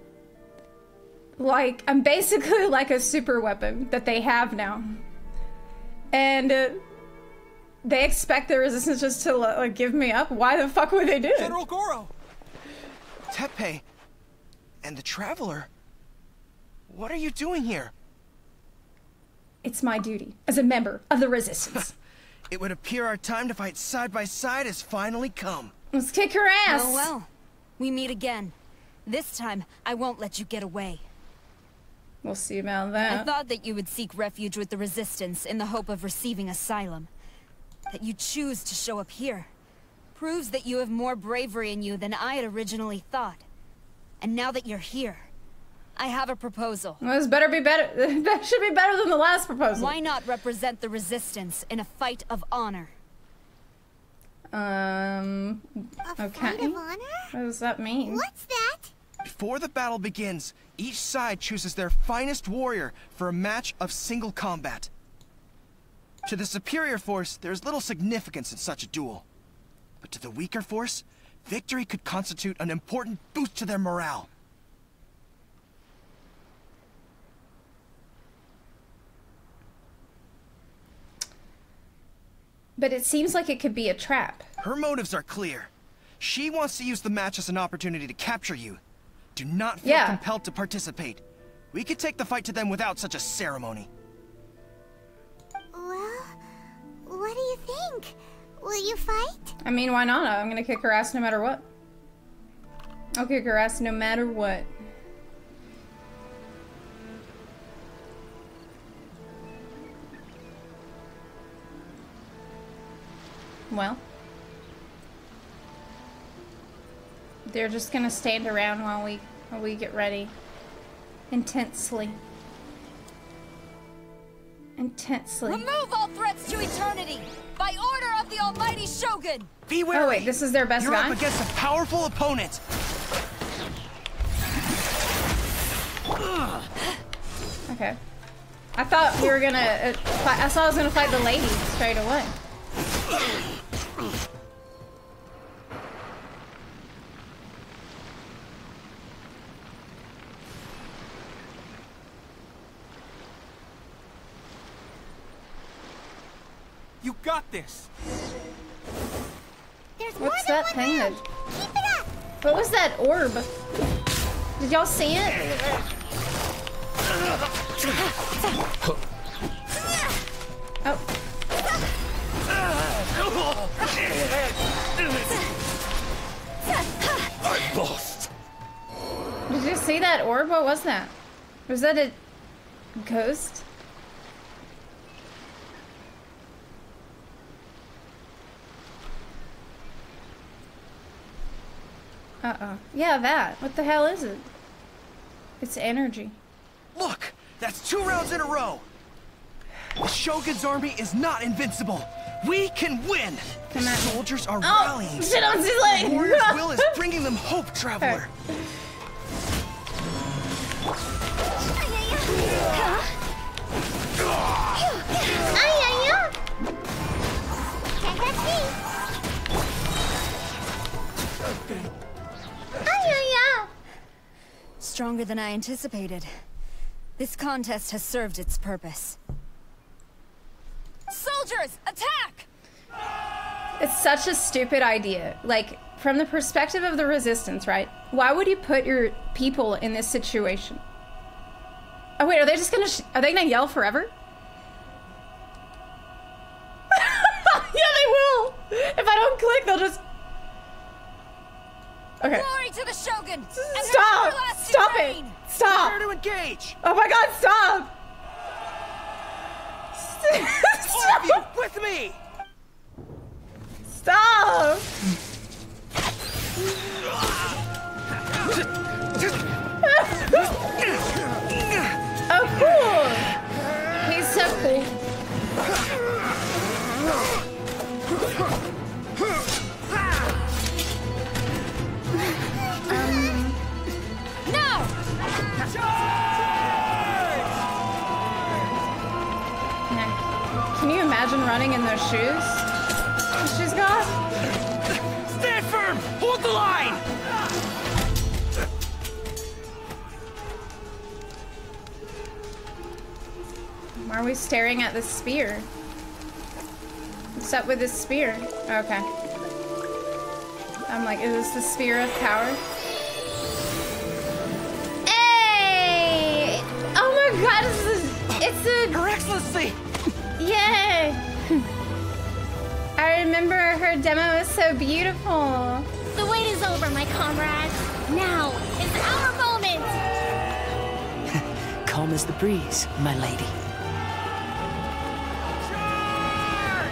Speaker 1: like I'm basically like a super weapon that they have now. And uh, they expect the resistance just to like give me up. Why the fuck would they do it?
Speaker 12: General Goro! Teppei and the Traveler. What are you doing here?
Speaker 1: It's my duty as a member of the resistance.
Speaker 12: It would appear our time to fight side by side has finally come.
Speaker 1: Let's kick her ass.
Speaker 18: Oh well. We meet again. This time, I won't let you get away.
Speaker 1: We'll see about that.
Speaker 18: I thought that you would seek refuge with the Resistance in the hope of receiving asylum. That you choose to show up here proves that you have more bravery in you than I had originally thought. And now that you're here, I have a proposal.
Speaker 1: Well, this better be better. That should be better than the last proposal.
Speaker 18: Why not represent the Resistance in a fight of honor?
Speaker 1: Um. A Okay. What does that mean?
Speaker 2: What's that?
Speaker 12: Before the battle begins, each side chooses their finest warrior for a match of single combat. To the superior force, there's little significance in such a duel. But to the weaker force, victory could constitute an important boost to their morale.
Speaker 1: But it seems like it could be a trap.
Speaker 12: Her motives are clear. She wants to use the match as an opportunity to capture you. Do not feel
Speaker 1: Yeah.
Speaker 12: compelled to participate. We could take the fight to them without such a ceremony.
Speaker 2: Well, what do you think? Will you fight?
Speaker 1: I mean, why not? I'm gonna kick her ass no matter what. I'll kick her ass no matter what. Well. They're just gonna stand around while we while we get ready. Intensely. Intensely.
Speaker 18: Remove all threats to eternity! By order of the almighty Shogun!
Speaker 12: Be wary.
Speaker 1: Oh wait, this is their best
Speaker 12: You're
Speaker 1: guy?
Speaker 12: up against a powerful opponent.
Speaker 1: Okay. I thought we were gonna. Uh, fight, I thought I was gonna fight the lady straight away.
Speaker 11: You got this.
Speaker 2: There's
Speaker 1: What's that thing that? What was that orb? Did y'all see it? Oh.
Speaker 19: I lost.
Speaker 1: Did you see that orb? What was that? Was that a ghost? Uh-oh. Yeah, that. What the hell is it? It's energy.
Speaker 12: Look, that's two rounds in a row. The Shogun's army is not invincible. We can win. The soldiers are
Speaker 1: Oh,
Speaker 12: rallying.
Speaker 1: shit, I'm too late.
Speaker 12: The warrior's will is bringing them hope, traveler.
Speaker 18: Stronger than I anticipated. This contest has served its purpose. Soldiers, attack!
Speaker 1: It's such a stupid idea. Like, from the perspective of the resistance, right? Why would you put your people in this situation? Oh wait, are they just gonna? are they gonna yell forever? yeah, they will. If I don't click, they'll just. Okay.
Speaker 18: Glory to the Shogun.
Speaker 1: Stop! Stop it! Stop! Oh my God! Stop!
Speaker 12: All of you, with me!
Speaker 1: Stop! oh, cool! Imagine running in those shoes? She's got.
Speaker 12: Stand firm! Hold the line!
Speaker 1: Why are we staring at this spear? What's up with this spear? Okay. I'm like, is this the spear of power? Hey! Oh my god, this is, it's a...
Speaker 12: Her Excellency!
Speaker 1: Yay! I remember her demo was so beautiful.
Speaker 20: The wait is over, my comrades. Now is our moment.
Speaker 14: Calm as the breeze, my lady.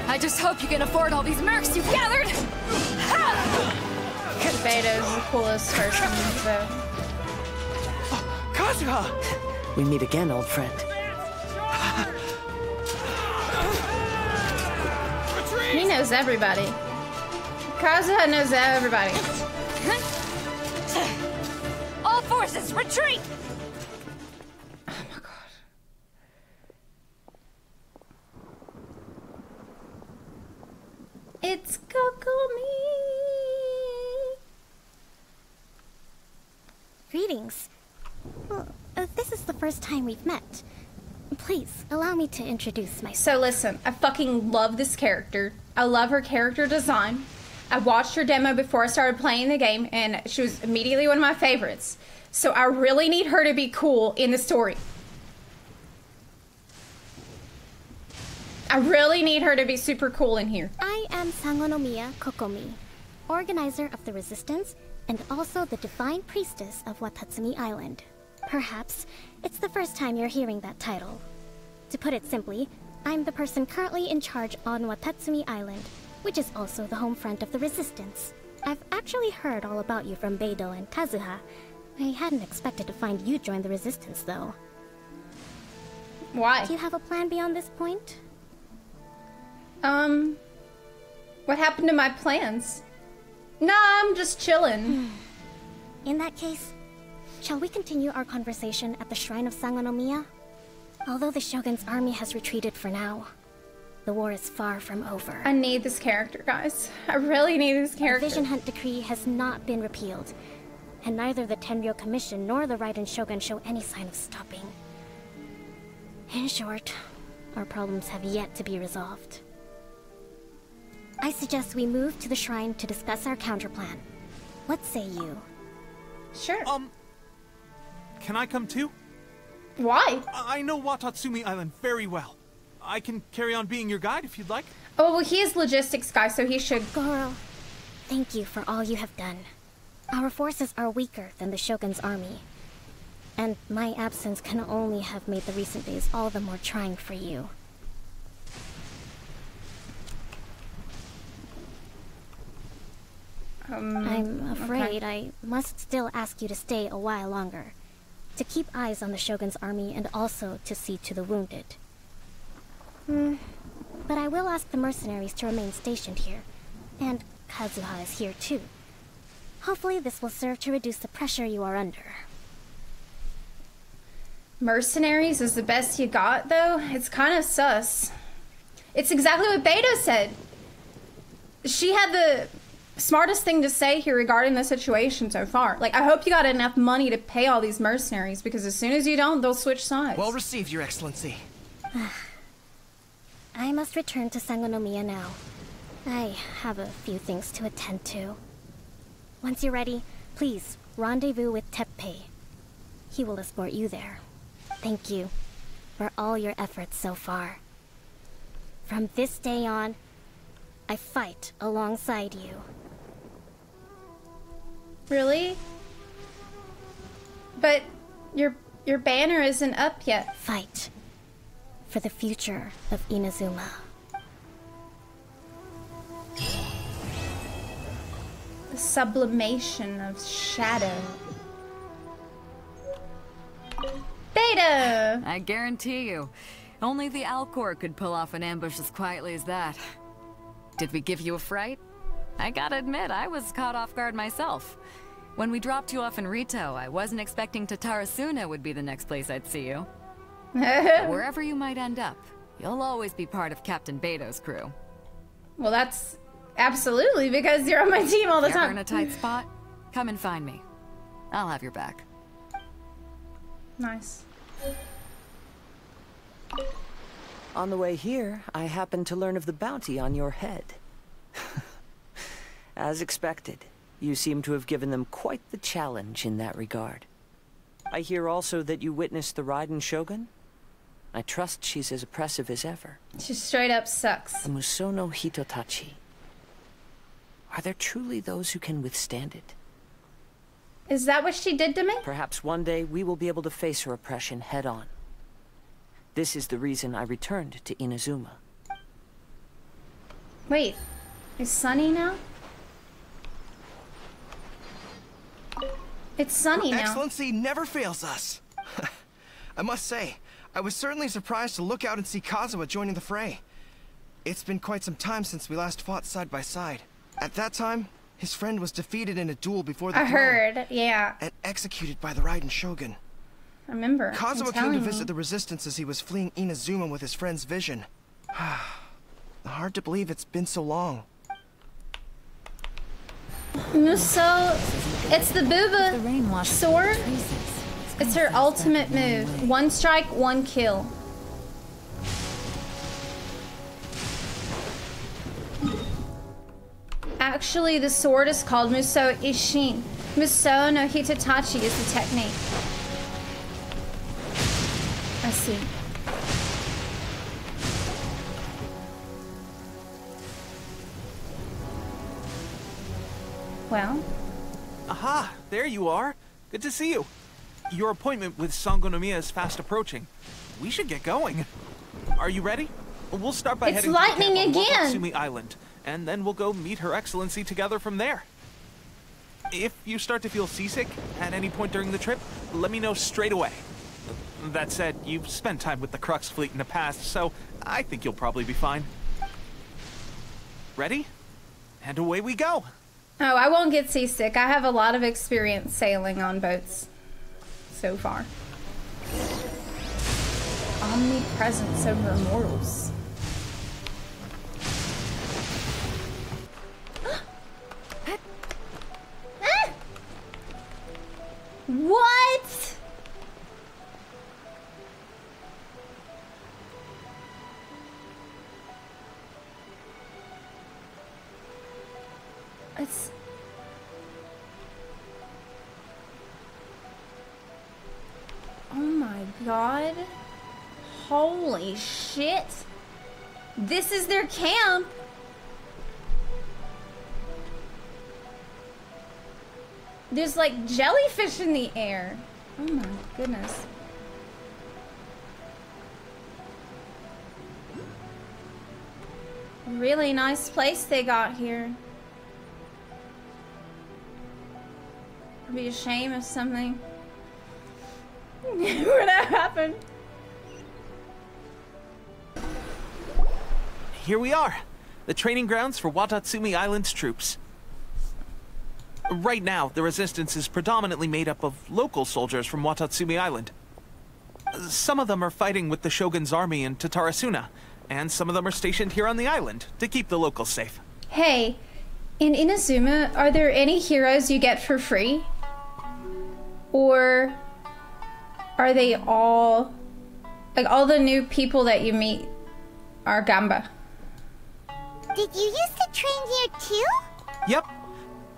Speaker 18: I just hope you can afford all these mercs you've gathered!
Speaker 1: is the coolest person, so...
Speaker 12: Kazuha!
Speaker 14: We meet again, old friend.
Speaker 1: Knows everybody. Kazuha knows everybody.
Speaker 18: All forces, retreat! Oh my god.
Speaker 1: It's Kokomi!
Speaker 20: Greetings. Well, uh, this is the first time we've met. Please allow me to introduce myself.
Speaker 1: So listen, I fucking love this character. I love her character design. I watched her demo before I started playing the game, and she was immediately one of my favorites. So I really need her to be cool in the story. I really need her to be super cool in here.
Speaker 20: I am Sangonomiya Kokomi, organizer of the Resistance and also the Divine Priestess of Watatsumi Island. Perhaps it's the first time you're hearing that title. To put it simply, I'm the person currently in charge on Watatsumi Island, which is also the home front of the Resistance. I've actually heard all about you from Beidou and Kazuha. I hadn't expected to find you join the Resistance, though.
Speaker 1: Why?
Speaker 20: Do you have a plan beyond this point?
Speaker 1: Um, what happened to my plans? Nah, I'm just chilling.
Speaker 20: In that case, shall we continue our conversation at the Shrine of Sangonomiya? Although the Shogun's army has retreated for now, the war is far from over.
Speaker 1: I need this character, guys. I really need this character. The.
Speaker 20: Vision Hunt Decree has not been repealed, and neither the Tenryou Commission nor the Raiden Shogun show any sign of stopping. In short, our problems have yet to be resolved. I suggest we move to the shrine to discuss our counterplan. What say you?
Speaker 1: Sure.
Speaker 11: Um, can I come too?
Speaker 1: Why?
Speaker 11: I I know Watatsumi Island very well. I can carry on being your guide if you'd like.
Speaker 1: Oh, well, he is logistics guy, so he should.
Speaker 20: Goro, thank you for all you have done. Our forces are weaker than the Shogun's army. And my absence can only have made the recent days all the more trying for you.
Speaker 1: Um,
Speaker 20: I'm
Speaker 1: okay.
Speaker 20: afraid I must still ask you to stay a while longer. To keep eyes on the Shogun's army and also to see to the wounded. Hmm. But I will ask the mercenaries to remain stationed here. And Kazuha is here too. Hopefully this will serve to reduce the pressure you are under.
Speaker 1: Mercenaries is the best you got, though. It's kind of sus. It's exactly what Beidou said. She had the smartest thing to say here regarding the situation so far. Like, I hope you got enough money to pay all these mercenaries because as soon as you don't, they'll switch sides.
Speaker 12: Well received, Your Excellency.
Speaker 20: I must return to Sangonomiya now. I have a few things to attend to. Once you're ready, please rendezvous with Teppei. He will escort you there. Thank you for all your efforts so far. From this day on, I fight alongside you.
Speaker 1: Really? But your your banner isn't up yet.
Speaker 20: Fight for the future of Inazuma.
Speaker 1: The sublimation of shadow. Beidou!
Speaker 21: I guarantee you, only the Alcor could pull off an ambush as quietly as that. Did we give you a fright? I gotta admit, I was caught off guard myself. When we dropped you off in Ritou, I wasn't expecting Tatarasuna would be the next place I'd see you. Wherever you might end up, you'll always be part of Captain Beidou's crew.
Speaker 1: Well, that's absolutely because you're on my team all the
Speaker 21: If you're
Speaker 1: time.
Speaker 21: in a tight spot, come and find me. I'll have your back.
Speaker 1: Nice.
Speaker 15: On the way here, I happened to learn of the bounty on your head. As expected, you seem to have given them quite the challenge in that regard. I hear also that you witnessed the Raiden Shogun? I trust she's as oppressive as ever.
Speaker 1: She straight up sucks.
Speaker 15: Musou no Hitotachi. Are there truly those who can withstand it?
Speaker 1: Is that what she did to me?
Speaker 15: Perhaps one day we will be able to face her oppression head on. This is the reason I returned to Inazuma.
Speaker 1: Wait, is Sunny now? It's Sunny
Speaker 12: Her
Speaker 1: now.
Speaker 12: Excellency never fails us. I must say, I was certainly surprised to look out and see Kazuha joining the fray. It's been quite some time since we last fought side by side. At that time, his friend was defeated in a duel before the
Speaker 1: I
Speaker 12: throne
Speaker 1: heard, yeah.
Speaker 12: and executed by the Raiden Shogun.
Speaker 1: I remember.
Speaker 12: Kazuha
Speaker 1: you
Speaker 12: came to visit the Resistance as he was fleeing Inazuma with his friend's vision. Hard to believe it's been so long.
Speaker 1: So, it's the Booba sword. It's her ultimate move. One strike, one kill. Actually, the sword is called Musou Isshin. Musou no Hitotachi is the technique. I see. Well,
Speaker 11: Aha! There you are. Good to see you. Your appointment with Sangonomiya is fast approaching. We should get going. Are you ready? We'll start by
Speaker 1: It's
Speaker 11: heading
Speaker 1: lightning
Speaker 11: to camp
Speaker 1: again.
Speaker 11: Watatsumi Island, and then we'll go meet Her Excellency together from there. If you start to feel seasick at any point during the trip, let me know straight away. That said, you've spent time with the Crux fleet in the past, so I think you'll probably be fine. Ready? And away we go.
Speaker 1: Oh, I won't get seasick. I have a lot of experience sailing on boats so far. Omnipresence over mortals. What? It's Oh my god. Holy shit. This is their camp. There's like jellyfish in the air. Oh my goodness. Really nice place they got here. It'd be a shame if something were to happen.
Speaker 11: Here we are, the training grounds for Watatsumi Island's troops. Right now, the resistance is predominantly made up of local soldiers from Watatsumi Island. Some of them are fighting with the Shogun's army in Tatarasuna, and some of them are stationed here on the island to keep the locals safe.
Speaker 1: Hey, in Inazuma, are there any heroes you get for free? Or are they all like all the new people that you meet are Gamba?
Speaker 2: Did you used to train here too?
Speaker 11: Yep.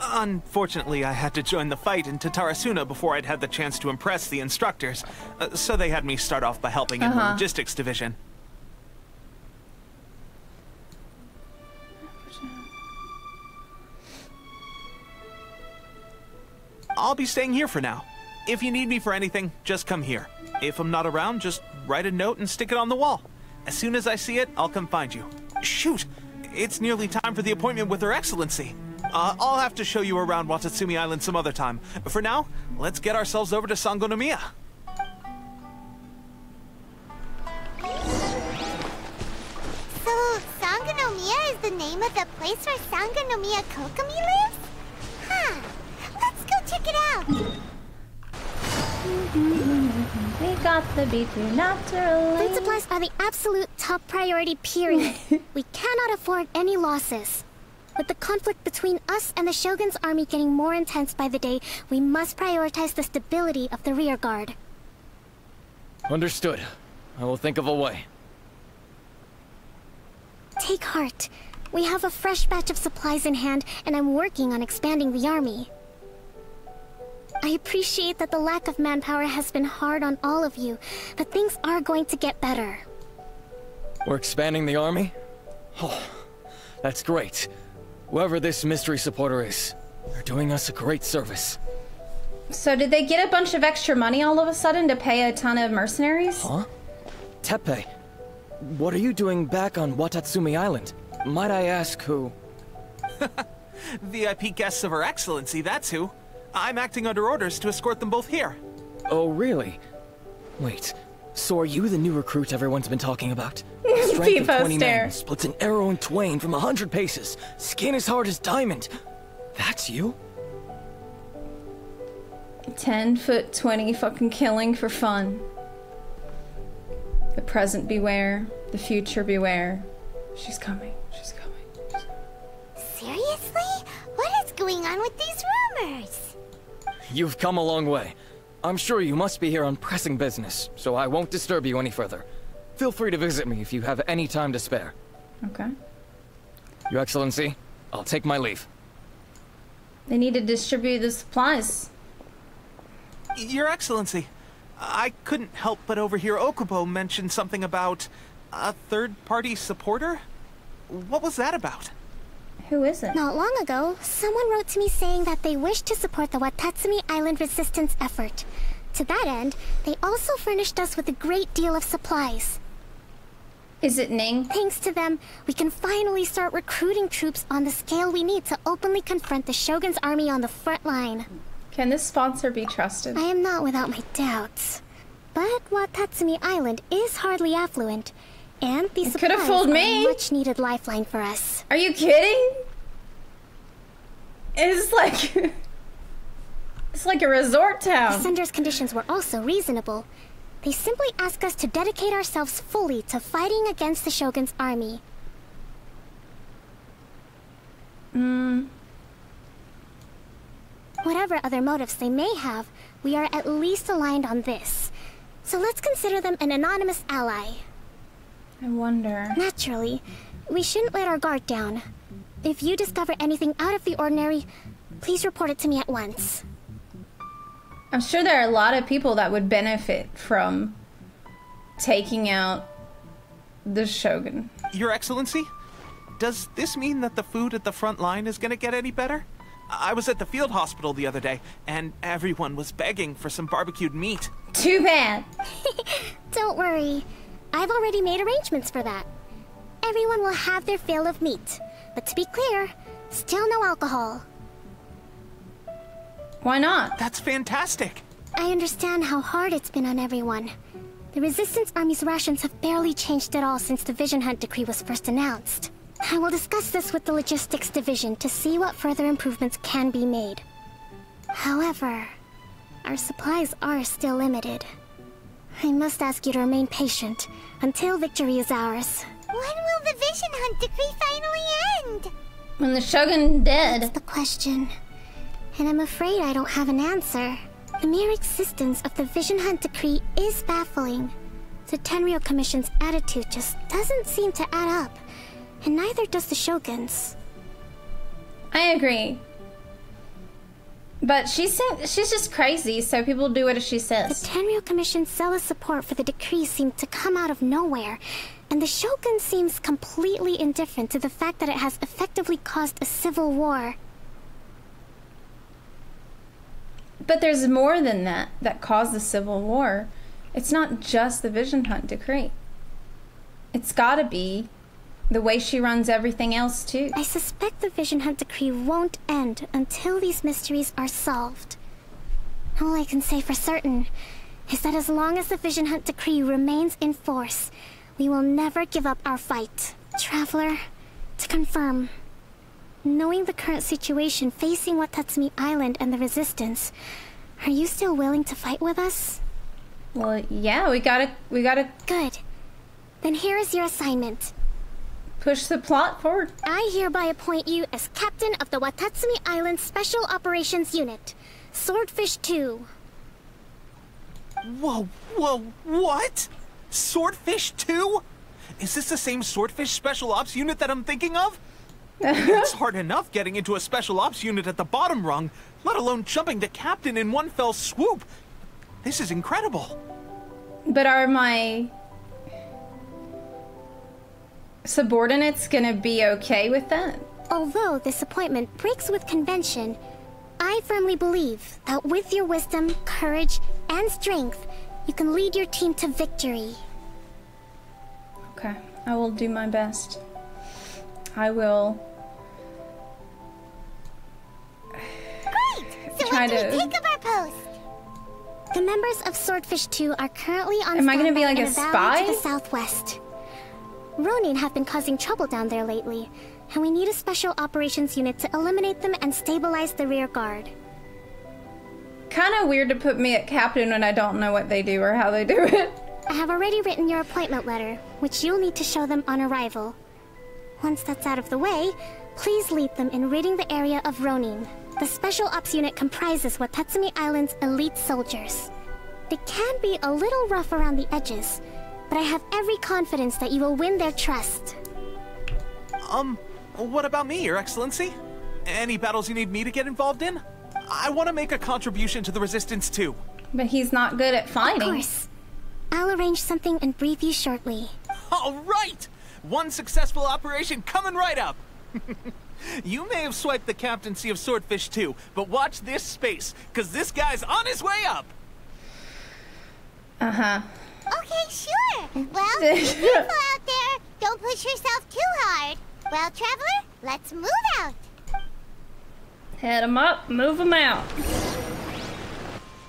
Speaker 11: Unfortunately, I had to join the fight in Tatarasuna before I'd had the chance to impress the instructors, uh, so they had me start off by helping uh -huh. in the
Speaker 1: uh-huh.
Speaker 11: logistics division. I'll be staying here for now. If you need me for anything, just come here. If I'm not around, just write a note and stick it on the wall. As soon as I see it, I'll come find you. Shoot! It's nearly time for the appointment with Her Excellency. Uh, I'll have to show you around Watatsumi Island some other time. But for now, let's get ourselves over to Sangonomiya.
Speaker 2: So, Sangonomiya is the name of the place where Sangonomiya Kokomi lives? Huh. Let's go check it out.
Speaker 1: We got the B2 naturally.
Speaker 20: Food supplies are the absolute top priority, period. we cannot afford any losses. With the conflict between us and the Shogun's army getting more intense by the day, we must prioritize the stability of the rear guard.
Speaker 8: Understood. I will think of a way.
Speaker 20: Take heart. We have a fresh batch of supplies in hand, and I'm working on expanding the army. I appreciate that the lack of manpower has been hard on all of you, but things are going to get better.
Speaker 8: We're expanding the army? Oh, that's great. Whoever this mystery supporter is, they're doing us a great service.
Speaker 1: So did they get a bunch of extra money all of a sudden to pay a ton of mercenaries?
Speaker 8: Huh? Teppei, what are you doing back on Watatsumi Island? Might I ask who?
Speaker 11: VIP guests of Her Excellency, that's who. I'm acting under orders to escort them both here.
Speaker 8: Oh, really? Wait, so are you the new recruit everyone's been talking about? Strength of 20
Speaker 1: stare.
Speaker 8: men, splits an arrow in twain from a hundred paces, skin as hard as diamond. That's you?
Speaker 1: 10 foot 20 fucking killing for fun. The present beware, the future beware. She's coming. She's coming.
Speaker 2: Seriously? What is going on with these rumors?
Speaker 8: You've come a long way. I'm sure you must be here on pressing business, so I won't disturb you any further. Feel free to visit me if you have any time to spare.
Speaker 1: Okay.
Speaker 8: Your Excellency, I'll take my leave.
Speaker 1: They need to distribute the supplies.
Speaker 11: Your Excellency, I couldn't help but overhear Okubo mention something about a third-party supporter? What was that about?
Speaker 1: Who is it?
Speaker 20: Not long ago, someone wrote to me saying that they wish to support the Watatsumi Island resistance effort. To that end, they also furnished us with a great deal of supplies.
Speaker 1: Is it Ning?
Speaker 20: Thanks to them, we can finally start recruiting troops on the scale we need to openly confront the Shogun's army on the front line.
Speaker 1: Can this sponsor be trusted?
Speaker 20: I am not without my doubts. But Watatsumi Island is hardly affluent, and these
Speaker 1: It could've fooled me.
Speaker 20: much-needed lifeline for us.
Speaker 1: Are you kidding? It's like it's like a resort town.
Speaker 20: The sender's conditions were also reasonable. They simply ask us to dedicate ourselves fully to fighting against the Shogun's army.
Speaker 1: Hmm.
Speaker 20: Whatever other motives they may have, we are at least aligned on this. So let's consider them an anonymous ally.
Speaker 1: I wonder.
Speaker 20: Naturally, we shouldn't let our guard down. If you discover anything out of the ordinary, please report it to me at once.
Speaker 1: I'm sure there are a lot of people that would benefit from taking out the Shogun.
Speaker 11: Your Excellency, does this mean that the food at the front line is gonna get any better? I was at the field hospital the other day, and everyone was begging for some barbecued meat.
Speaker 1: Too bad.
Speaker 20: Don't worry. I've already made arrangements for that. Everyone will have their fill of meat. But to be clear, still no alcohol.
Speaker 1: Why not?
Speaker 11: That's fantastic.
Speaker 20: I understand how hard it's been on everyone. The Resistance Army's rations have barely changed at all since the Vision Hunt decree was first announced. I will discuss this with the Logistics Division to see what further improvements can be made. However, our supplies are still limited. I must ask you to remain patient until victory is ours.
Speaker 2: When will the Vision Hunt decree finally end?
Speaker 1: When the Shogun dead.
Speaker 20: That's the question. And I'm afraid I don't have an answer. The mere existence of the Vision Hunt decree is baffling. The Tenryou Commission's attitude just doesn't seem to add up. And neither does the Shogun's.
Speaker 1: I agree. But she's she's just crazy, so people do what she says.
Speaker 20: The
Speaker 1: says.
Speaker 20: Tenryou Commission's zealous support for the decree seemed to come out of nowhere, and the Shogun seems completely indifferent to the fact that it has effectively caused a civil war.
Speaker 1: But there's more than that that caused the Civil War. It's not just the Vision Hunt decree. It's gotta be the way she runs everything else, too.
Speaker 20: I suspect the Vision Hunt decree won't end until these mysteries are solved. All I can say for certain is that as long as the Vision Hunt decree remains in force, we will never give up our fight. Traveler, to confirm, knowing the current situation facing Watatsumi Island and the Resistance, are you still willing to fight with us?
Speaker 1: Well, yeah, we gotta, we gotta...
Speaker 20: Good. Then here is your assignment.
Speaker 1: Push the plot forward.
Speaker 20: I hereby appoint you as captain of the Watatsumi Island Special Operations Unit, Swordfish 2.
Speaker 11: Whoa, whoa, what? Swordfish 2? Is this the same Swordfish Special Ops unit that I'm thinking of? it's hard enough getting into a Special Ops unit at the bottom rung, let alone jumping to captain in one fell swoop. This is incredible.
Speaker 1: But are my subordinates gonna be okay with that?
Speaker 20: Although this appointment breaks with convention, I firmly believe that with your wisdom, courage, and strength, you can lead your team to victory.
Speaker 1: Okay, I will do my best. I will.
Speaker 2: Great! So
Speaker 1: Try
Speaker 2: what do
Speaker 1: to-
Speaker 2: we think of our post?
Speaker 20: The members of Swordfish 2 are currently on
Speaker 1: Am I gonna be like a spy?
Speaker 20: to the southwest. Ronin have been causing trouble down there lately, and we need a special operations unit to eliminate them and stabilize the rear guard.
Speaker 1: Kind of weird to put me at captain when I don't know what they do or how they do it.
Speaker 20: I have already written your appointment letter, which you'll need to show them on arrival. Once that's out of the way, please lead them in ridding the area of Ronin. The Special Ops unit comprises Watatsumi Island's elite soldiers. They can be a little rough around the edges, but I have every confidence that you will win their trust.
Speaker 11: Um, what about me, Your Excellency? Any battles you need me to get involved in? I want to make a contribution to the Resistance too.
Speaker 1: But he's not good at fighting.
Speaker 20: Of course. I'll arrange something and brief you shortly.
Speaker 11: All right! One successful operation coming right up! you may have swiped the captaincy of Swordfish too, but watch this space, because this guy's on his way up!
Speaker 1: Uh huh.
Speaker 2: Okay, sure. Well, careful out there. Don't push yourself too hard. Well, Traveler, let's move out.
Speaker 1: Head them up, move them out.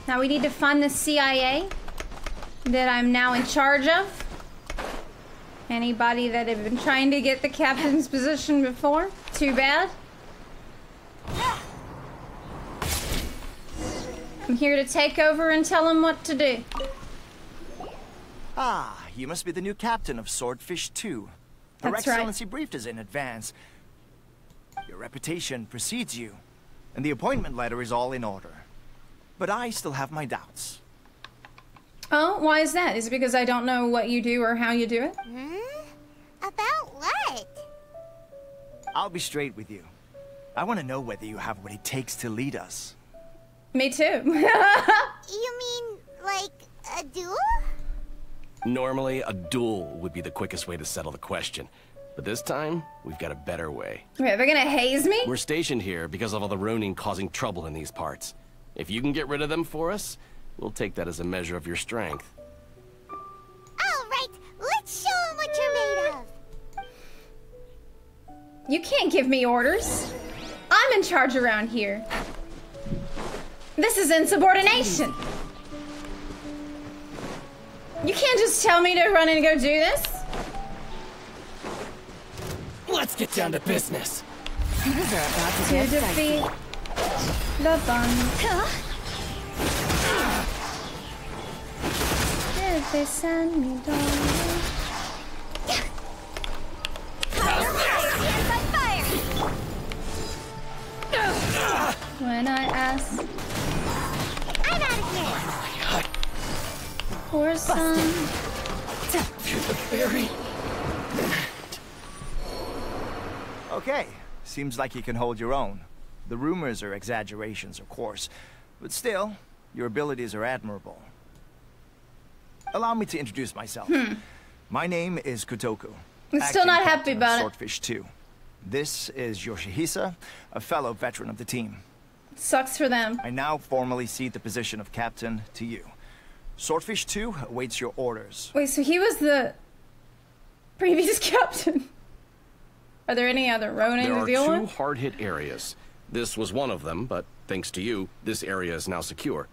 Speaker 1: Now we need to find the CIA that I'm now in charge of. Anybody that had been trying to get the captain's position before? Too bad. I'm here to take over and tell them what to do.
Speaker 12: Ah, you must be the new captain of Swordfish 2. Her
Speaker 1: That's right.
Speaker 12: Excellency briefed us in advance. Your reputation precedes you, and the appointment letter is all in order. But I still have my doubts.
Speaker 1: Oh, why is that? Is it because I don't know what you do or how you do it?
Speaker 2: Hmm? About what?
Speaker 12: I'll be straight with you. I want to know whether you have what it takes to lead us.
Speaker 1: Me too.
Speaker 2: You mean, like, a duel?
Speaker 22: Normally, a duel would be the quickest way to settle the question. But this time, we've got a better way.
Speaker 1: Wait, they're gonna haze me?
Speaker 22: We're stationed here because of all the Ronin causing trouble in these parts. If you can get rid of them for us, we'll take that as a measure of your strength.
Speaker 2: All right, let's show them what you're made of.
Speaker 1: You can't give me orders. I'm in charge around here. This is insubordination. You can't just tell me to run and go do this.
Speaker 22: Let's get down to business.
Speaker 1: Things are about to to defeat the. Did they send me down? When I ask for some
Speaker 22: To the very
Speaker 12: Okay, seems like you can hold your own. The rumors are exaggerations, of course, but still, your abilities are admirable. Allow me to introduce myself.
Speaker 1: Hmm.
Speaker 12: My name is Kotoku.
Speaker 1: I'm still not happy about it.
Speaker 12: Swordfish 2. This is Yoshihisa, a fellow veteran of the team.
Speaker 1: Sucks for them.
Speaker 23: I now formally cede the position of captain to you. Swordfish 2 awaits your orders.
Speaker 1: Wait, so he was the previous captain. Are there any other Ronin
Speaker 22: There
Speaker 1: to
Speaker 22: are two hard-hit areas. This was one of them, but thanks to you, this area is now secure.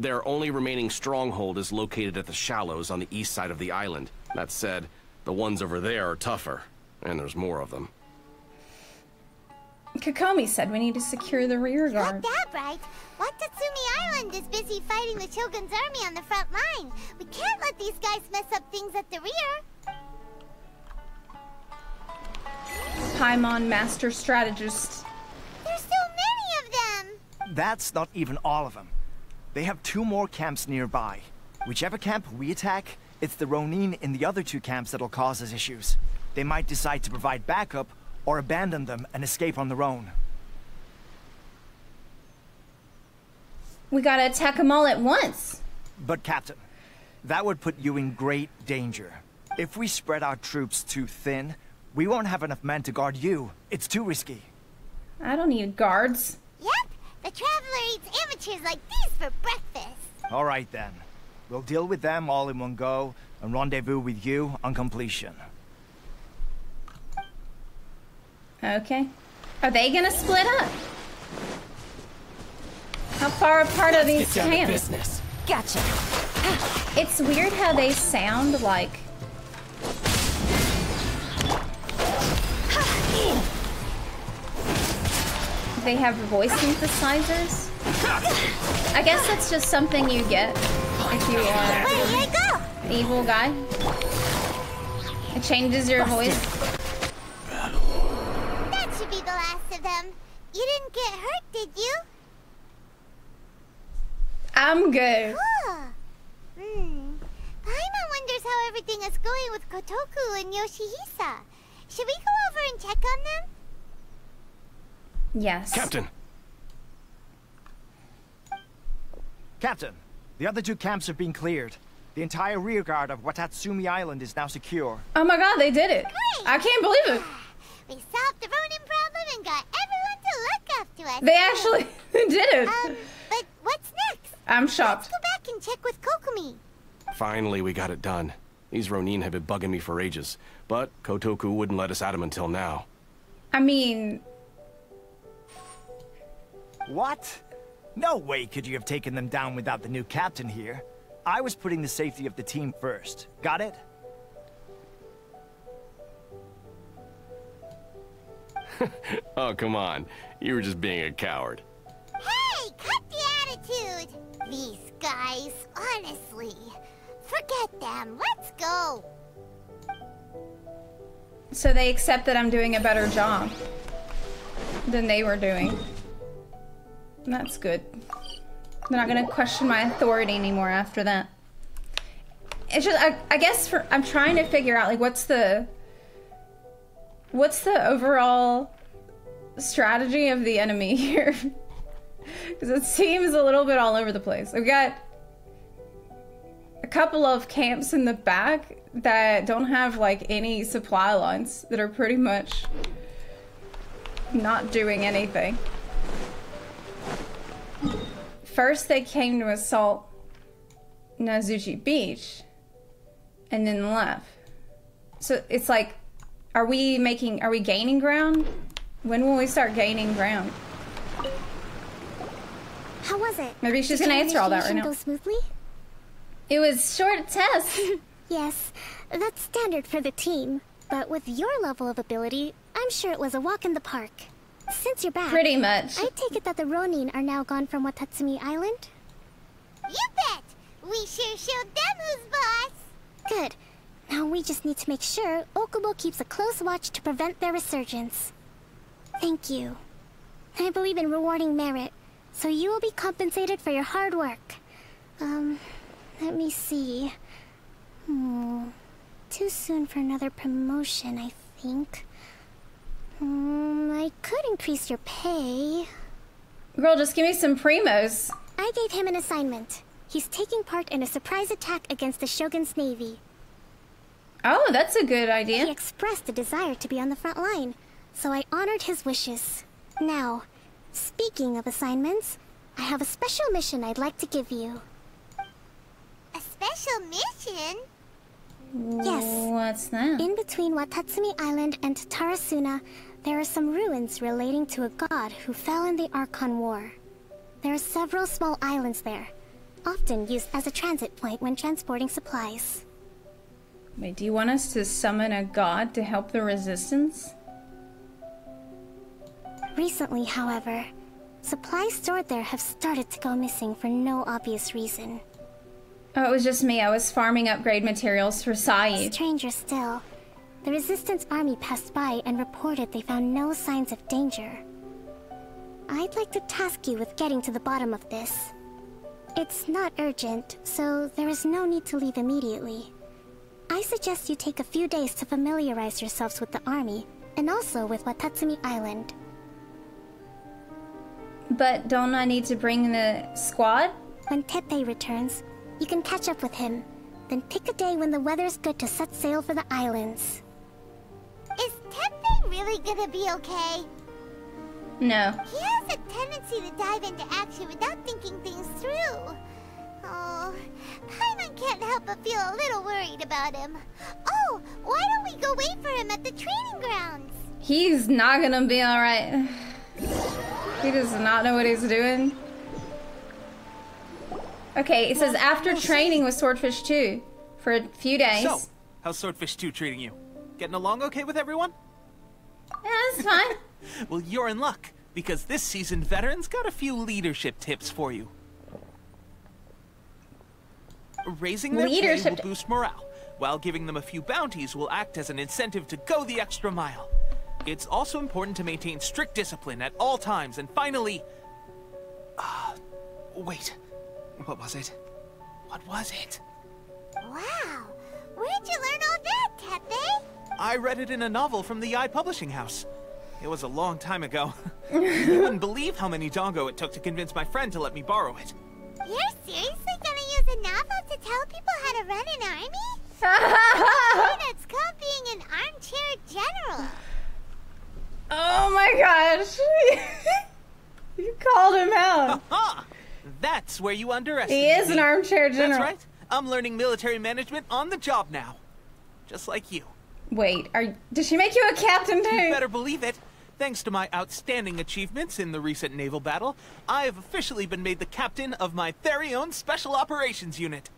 Speaker 22: Their only remaining stronghold is located at the shallows on the east side of the island. That said, the ones over there are tougher, and there's more of them.
Speaker 1: Kokomi said we need to secure the rear guard.
Speaker 2: That right. Watatsumi Island is busy fighting the Shogun's army on the front line. We can't let these guys mess up things at the rear.
Speaker 1: Paimon Master Strategist.
Speaker 2: There's so many of them.
Speaker 23: That's not even all of them. They have two more camps nearby. Whichever camp we attack, it's the Ronin in the other two camps that'll cause us issues. They might decide to provide backup or abandon them and escape on their own.
Speaker 1: We gotta attack them all at once.
Speaker 23: But Captain, that would put you in great danger. If we spread our troops too thin, we won't have enough men to guard you. It's too risky.
Speaker 1: I don't need guards.
Speaker 2: Yep, the Traveler eats amateurs like these for breakfast.
Speaker 23: All right then. We'll deal with them all in one go and rendezvous with you on completion.
Speaker 1: Okay. Are they gonna split up? How far apart are these
Speaker 8: Get down to
Speaker 1: camps?
Speaker 8: business.
Speaker 1: Gotcha. It's weird how they sound like. They have voice synthesizers. I guess that's just something you get if you are an evil guy. It changes your voice.
Speaker 2: That should be the last of them. You didn't get hurt, did you?
Speaker 1: I'm good.
Speaker 2: Huh. Hmm. Paimon wonders how everything is going with Kotoku and Yoshihisa. Should we go over and check on them?
Speaker 1: Yes.
Speaker 22: Captain!
Speaker 23: Captain, the other two camps have been cleared. The entire rearguard of Watatsumi Island is now secure.
Speaker 1: Oh my god, they did it. I can't believe it.
Speaker 2: We solved the Ronin problem and got everyone to look after us.
Speaker 1: They actually did it.
Speaker 2: Um, but what's next?
Speaker 1: I'm shocked.
Speaker 2: Let's go back and check with Kokomi.
Speaker 22: Finally, we got it done. These Ronin have been bugging me for ages, but Kotoku wouldn't let us at him until now.
Speaker 1: I mean,
Speaker 23: What? No way could you have taken them down without the new captain here. I was putting the safety of the team first. Got it?
Speaker 22: Oh, come on. You were just being a coward.
Speaker 2: Hey, cut the attitude. These guys, honestly. Forget them. Let's go.
Speaker 1: so they accept that I'm doing a better job than they were doing. That's good. They're not gonna question my authority anymore after that. It's just, I, I guess for, I'm trying to figure out like what's the, what's the overall strategy of the enemy here? Because it seems a little bit all over the place. We've got a couple of camps in the back that don't have like any supply lines that are pretty much not doing anything. First, they came to assault Nozuchi Beach and then left. So it's like, are we making, are we gaining ground? When will we start gaining ground?
Speaker 20: How was it?
Speaker 1: Maybe she's
Speaker 20: Did
Speaker 1: gonna answer all that right
Speaker 20: initiation
Speaker 1: now.
Speaker 20: Go smoothly?
Speaker 1: It was short test.
Speaker 20: yes, that's standard for the team. But with your level of ability, I'm sure it was a walk in the park. Since you're back,
Speaker 1: Pretty much.
Speaker 20: I take it that the Ronin are now gone from Watatsumi Island.
Speaker 2: You bet. We sure showed them who's boss.
Speaker 20: Good. Now we just need to make sure Okubo keeps a close watch to prevent their resurgence. Thank you. I believe in rewarding merit, so you will be compensated for your hard work. Um, let me see. Hmm. Too soon for another promotion, I think. Hmm, I could increase your pay.
Speaker 1: Girl, just give me some primos.
Speaker 20: I gave him an assignment. He's taking part in a surprise attack against the Shogun's navy.
Speaker 1: Oh, that's a good idea.
Speaker 20: He expressed a desire to be on the front line, so I honored his wishes. Now, Speaking of assignments, I have a special mission I'd like to give you.
Speaker 2: A special mission?
Speaker 20: Yes.
Speaker 1: What's that?
Speaker 20: In between Watatsumi Island and Tatarasuna, there are some ruins relating to a god who fell in the Archon War. There are several small islands there, often used as a transit point when transporting supplies.
Speaker 1: Wait, do you want us to summon a god to help the resistance?
Speaker 20: Recently, however, supplies stored there have started to go missing for no obvious reason.
Speaker 1: Oh, it was just me. I was farming upgrade materials for Sai.
Speaker 20: Stranger still, the Resistance army passed by and reported they found no signs of danger. I'd like to task you with getting to the bottom of this. It's not urgent, so there is no need to leave immediately. I suggest you take a few days to familiarize yourselves with the army, and also with Watatsumi Island.
Speaker 1: But don't I need to bring the squad?
Speaker 20: When Teppei returns, you can catch up with him. Then pick a day when the weather's good to set sail for the islands.
Speaker 2: Is Teppei really gonna be okay?
Speaker 1: No.
Speaker 2: He has a tendency to dive into action without thinking things through. Oh, Paimon can't help but feel a little worried about him. Oh, why don't we go wait for him at the training grounds?
Speaker 1: He's not gonna be alright. He does not know what he's doing. Okay, it says after training with Swordfish 2 for a few days.
Speaker 11: So, how's Swordfish 2 treating you? Getting along okay with everyone?
Speaker 1: Yeah, that's fine.
Speaker 11: well, you're in luck, because this seasoned veteran's got a few leadership tips for you. Raising their
Speaker 1: Leadership
Speaker 11: pay will boost morale, while giving them a few bounties will act as an incentive to go the extra mile. It's also important to maintain strict discipline at all times, and finally... Uh, wait. What was it? What was it?
Speaker 2: Wow, where'd you learn all that, Teppei?
Speaker 11: I read it in a novel from the Yae Publishing House. It was a long time ago. you wouldn't believe how many dango it took to convince my friend to let me borrow it.
Speaker 2: You're seriously gonna use a novel to tell people how to run an army? That's called being an armchair general.
Speaker 1: Oh my gosh. you called him out.
Speaker 11: Ha! That's where you underestimate
Speaker 1: He is an armchair general.
Speaker 11: That's right. I'm learning military management on the job now. Just like you.
Speaker 1: Wait, are did she make you a captain too?
Speaker 11: You better believe it. Thanks to my outstanding achievements in the recent naval battle, I have officially been made the captain of my very own Special Operations Unit.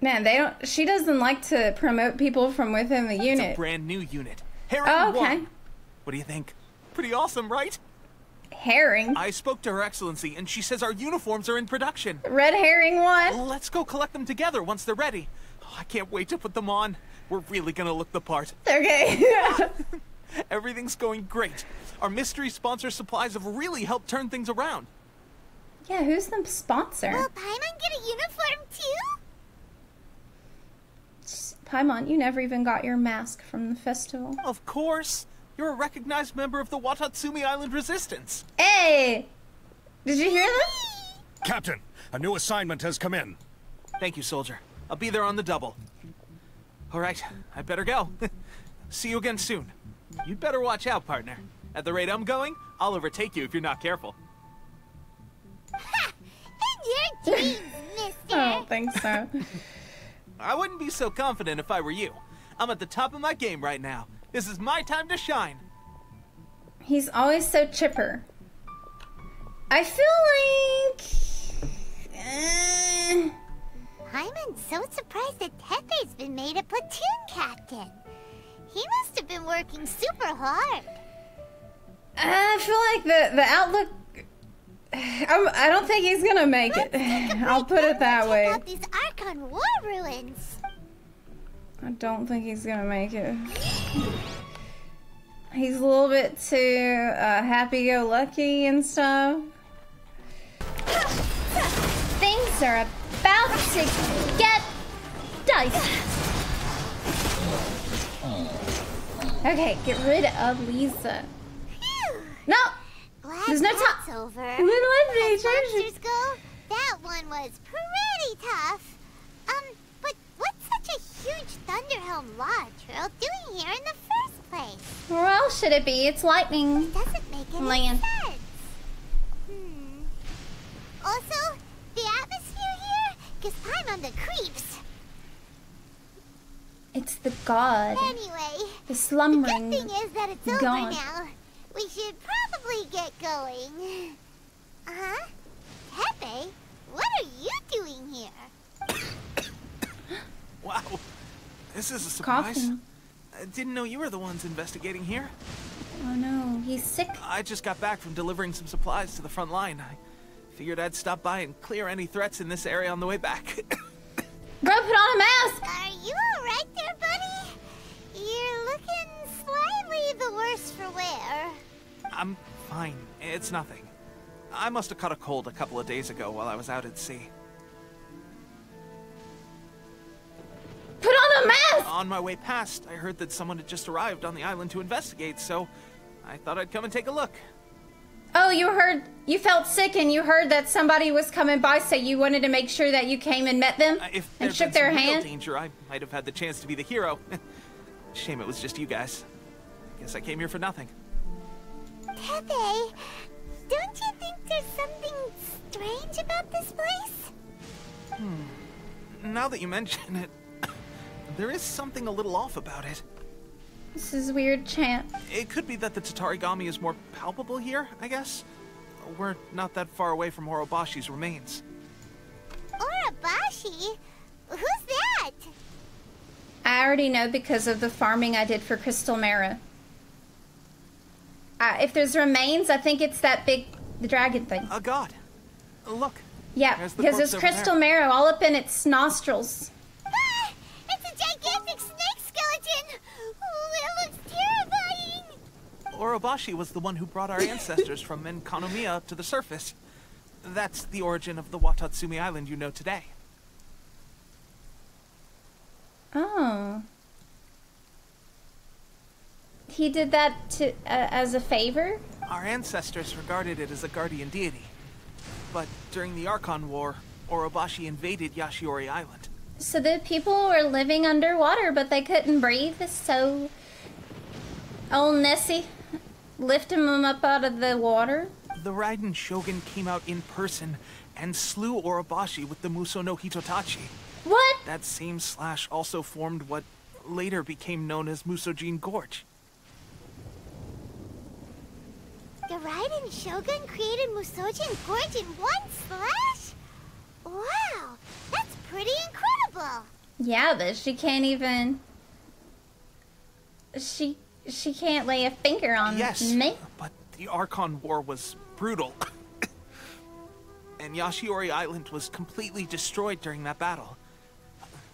Speaker 1: Man, they don't. She doesn't like to promote people from within the unit.
Speaker 11: It's a
Speaker 1: unit.
Speaker 11: brand new unit. Herring
Speaker 1: Oh, okay.
Speaker 11: 1. What do you think? Pretty awesome, right?
Speaker 1: Herring.
Speaker 11: I spoke to Her Excellency, and she says our uniforms are in production.
Speaker 1: Red herring one.
Speaker 11: Let's go collect them together once they're ready. Oh, I can't wait to put them on. We're really gonna look the part.
Speaker 1: Okay.
Speaker 11: Everything's going great. Our mystery sponsor supplies have really helped turn things around.
Speaker 1: yeah, who's the sponsor?
Speaker 2: Will Paimon get a uniform too?
Speaker 1: Paimon, you never even got your mask from the festival.
Speaker 11: Of course. You're a recognized member of the Watatsumi Island Resistance.
Speaker 1: Hey! Did you hear this?
Speaker 24: Captain, a new assignment has come in.
Speaker 11: Thank you, soldier. I'll be there on the double. All right, I better go. See you again soon. You'd better watch out, partner. At the rate I'm going, I'll overtake you if you're not careful.
Speaker 2: In your dreams, mister.
Speaker 1: I don't think so.
Speaker 11: I wouldn't be so confident if I were you. I'm at the top of my game right now. This is my time to shine.
Speaker 1: He's always so chipper. I feel like. eh,
Speaker 2: Paimon's so surprised that Teppei's been made a platoon captain. He must have been working super hard.
Speaker 1: I feel like the the outlook. I'm, I don't think he's gonna make it. I'll put it that way.
Speaker 2: These Archon War ruins.
Speaker 1: I don't think he's gonna make it. He's a little bit too uh, happy-go-lucky and stuff. Things are about to get dicey. Okay, get rid of Lisa. No,
Speaker 2: Glad
Speaker 1: There's no
Speaker 2: that's
Speaker 1: ti-
Speaker 2: over.
Speaker 1: We love
Speaker 2: As
Speaker 1: each other.
Speaker 2: monsters go, that one was pretty tough. Um, but what's such a huge Thunderhelm Lodge Earl doing here in the first place?
Speaker 1: Where else should it be? It's lightning.
Speaker 2: It doesn't make any
Speaker 1: Land.
Speaker 2: sense. Hmm. Also, the atmosphere here gives Paimon the creeps.
Speaker 1: It's the god.
Speaker 2: Anyway,
Speaker 1: The slumbering.
Speaker 2: the good thing is that it's over now. We should probably get going. Huh? Teppei, what are you doing here?
Speaker 11: Wow. This is a surprise.
Speaker 1: Coughing.
Speaker 11: I didn't know you were the ones investigating here.
Speaker 1: Oh no, he's sick.
Speaker 11: I just got back from delivering some supplies to the front line. I figured I'd stop by and clear any threats in this area on the way back.
Speaker 1: Bro, put on a mask.
Speaker 2: Are you alright there, buddy? You're looking slightly the worse for wear.
Speaker 11: I'm fine. It's nothing. I must have caught a cold a couple of days ago while I was out at sea.
Speaker 1: Put on a mask!
Speaker 11: On my way past, I heard that someone had just arrived on the island to investigate, so I thought I'd come and take a look.
Speaker 1: Oh, you heard, you felt sick and you heard that somebody was coming by, so you wanted to make sure that you came and met them
Speaker 11: Uh, If
Speaker 1: and shook their hand.
Speaker 11: danger, I might have had the chance to be the hero. Shame it was just you guys. I Guess I came here for nothing.
Speaker 2: Teppei, don't you think there's something strange about this place?
Speaker 11: Hmm. Now that you mention it, there is something a little off about it.
Speaker 1: This is weird chant.
Speaker 11: It could be that the Tatarigami is more palpable here, I guess. We're not that far away from Orobashi's remains.
Speaker 2: Orobashi? Who's that?
Speaker 1: I already know because of the farming I did for Crystal Marrow. Uh, if there's remains, I think it's that big the dragon thing.
Speaker 11: A god. Look.
Speaker 1: Yeah,
Speaker 11: There's the
Speaker 1: because there's crystal
Speaker 11: there.
Speaker 1: marrow all up in its nostrils.
Speaker 2: Ah, it's a gigantic snake skeleton! Oh, it looks terrifying!
Speaker 11: Orobashi was the one who brought our ancestors from Enkanomiya to the surface. That's the origin of the Watatsumi Island you know today.
Speaker 1: Oh. He did that to uh, as a favor?
Speaker 11: Our ancestors regarded it as a guardian deity. But during the Archon War, Orobashi invaded Yashiori Island.
Speaker 1: So the people were living underwater, but they couldn't breathe. So, old Nessie lifting them up out of the water.
Speaker 11: The Raiden Shogun came out in person and slew Orobashi with the Musou no Hitotachi.
Speaker 1: What?
Speaker 11: That same slash also formed what later became known as Musoujin Gorge.
Speaker 2: The Raiden Shogun created Musoujin Gorge in one slash? Wow, that's pretty incredible!
Speaker 1: Yeah, but she can't even. She she can't lay a finger on
Speaker 11: Yes,
Speaker 1: me.
Speaker 11: but the Archon War was brutal. and Yashiori Island was completely destroyed during that battle.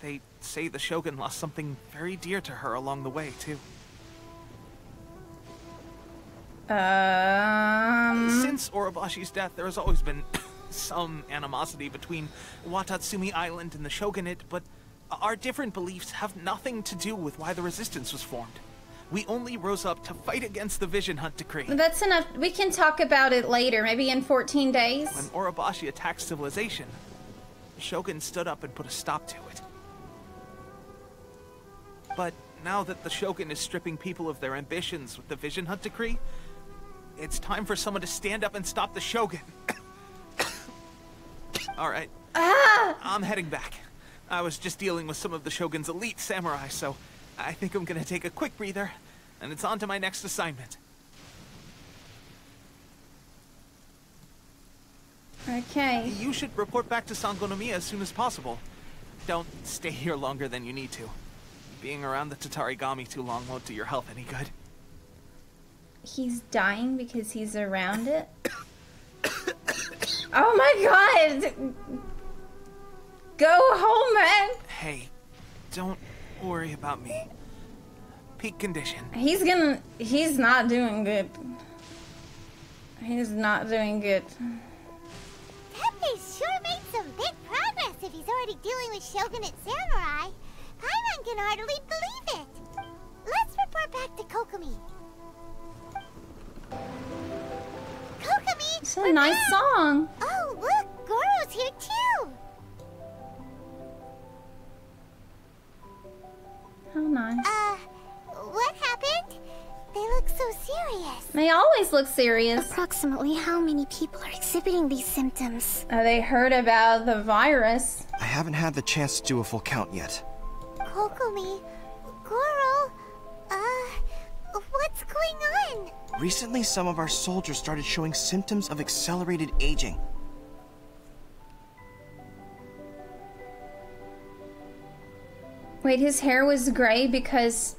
Speaker 11: They say the Shogun lost something very dear to her along the way, too.
Speaker 1: Um.
Speaker 11: Since Orobashi's death, there has always been some animosity between Watatsumi Island and the Shogunate, but our different beliefs have nothing to do with why the resistance was formed. We only rose up to fight against the Vision Hunt Decree.
Speaker 1: That's enough. We can talk about it later, maybe in 14 days.
Speaker 11: When Orobashi attacked civilization, the Shogun stood up and put a stop to it. But now that the Shogun is stripping people of their ambitions with the Vision Hunt Decree, it's time for someone to stand up and stop the Shogun. Alright. Ah! I'm heading back. I was just dealing with some of the Shogun's elite samurai, so I think I'm gonna take a quick breather, and it's on to my next assignment.
Speaker 1: Okay.
Speaker 11: You should report back to Sangonomiya as soon as possible. Don't stay here longer than you need to. Being around the Tatarigami too long won't do your health any good.
Speaker 1: He's dying because he's around it. oh my god! Go home, man!
Speaker 11: Hey, don't worry about me. Peak condition.
Speaker 1: He's gonna. He's not doing good. He's not doing good.
Speaker 2: Teppei sure made some big progress if he's already dealing with Shogun Shogunate samurai. Paimon can hardly believe it. Let's report back to Kokomi. Kokomi!
Speaker 1: It's a nice song.
Speaker 2: Oh, look! Goro's here too!
Speaker 1: How nice.
Speaker 2: Uh, what happened? They look so serious.
Speaker 1: They always look serious.
Speaker 20: Approximately how many people are exhibiting these symptoms?
Speaker 1: Oh, they heard about the virus.
Speaker 12: I haven't had the chance to do a full count yet.
Speaker 2: Kokomi, Goro, uh, what's going on?
Speaker 12: Recently, some of our soldiers started showing symptoms of accelerated aging.
Speaker 1: Wait, his hair was gray because.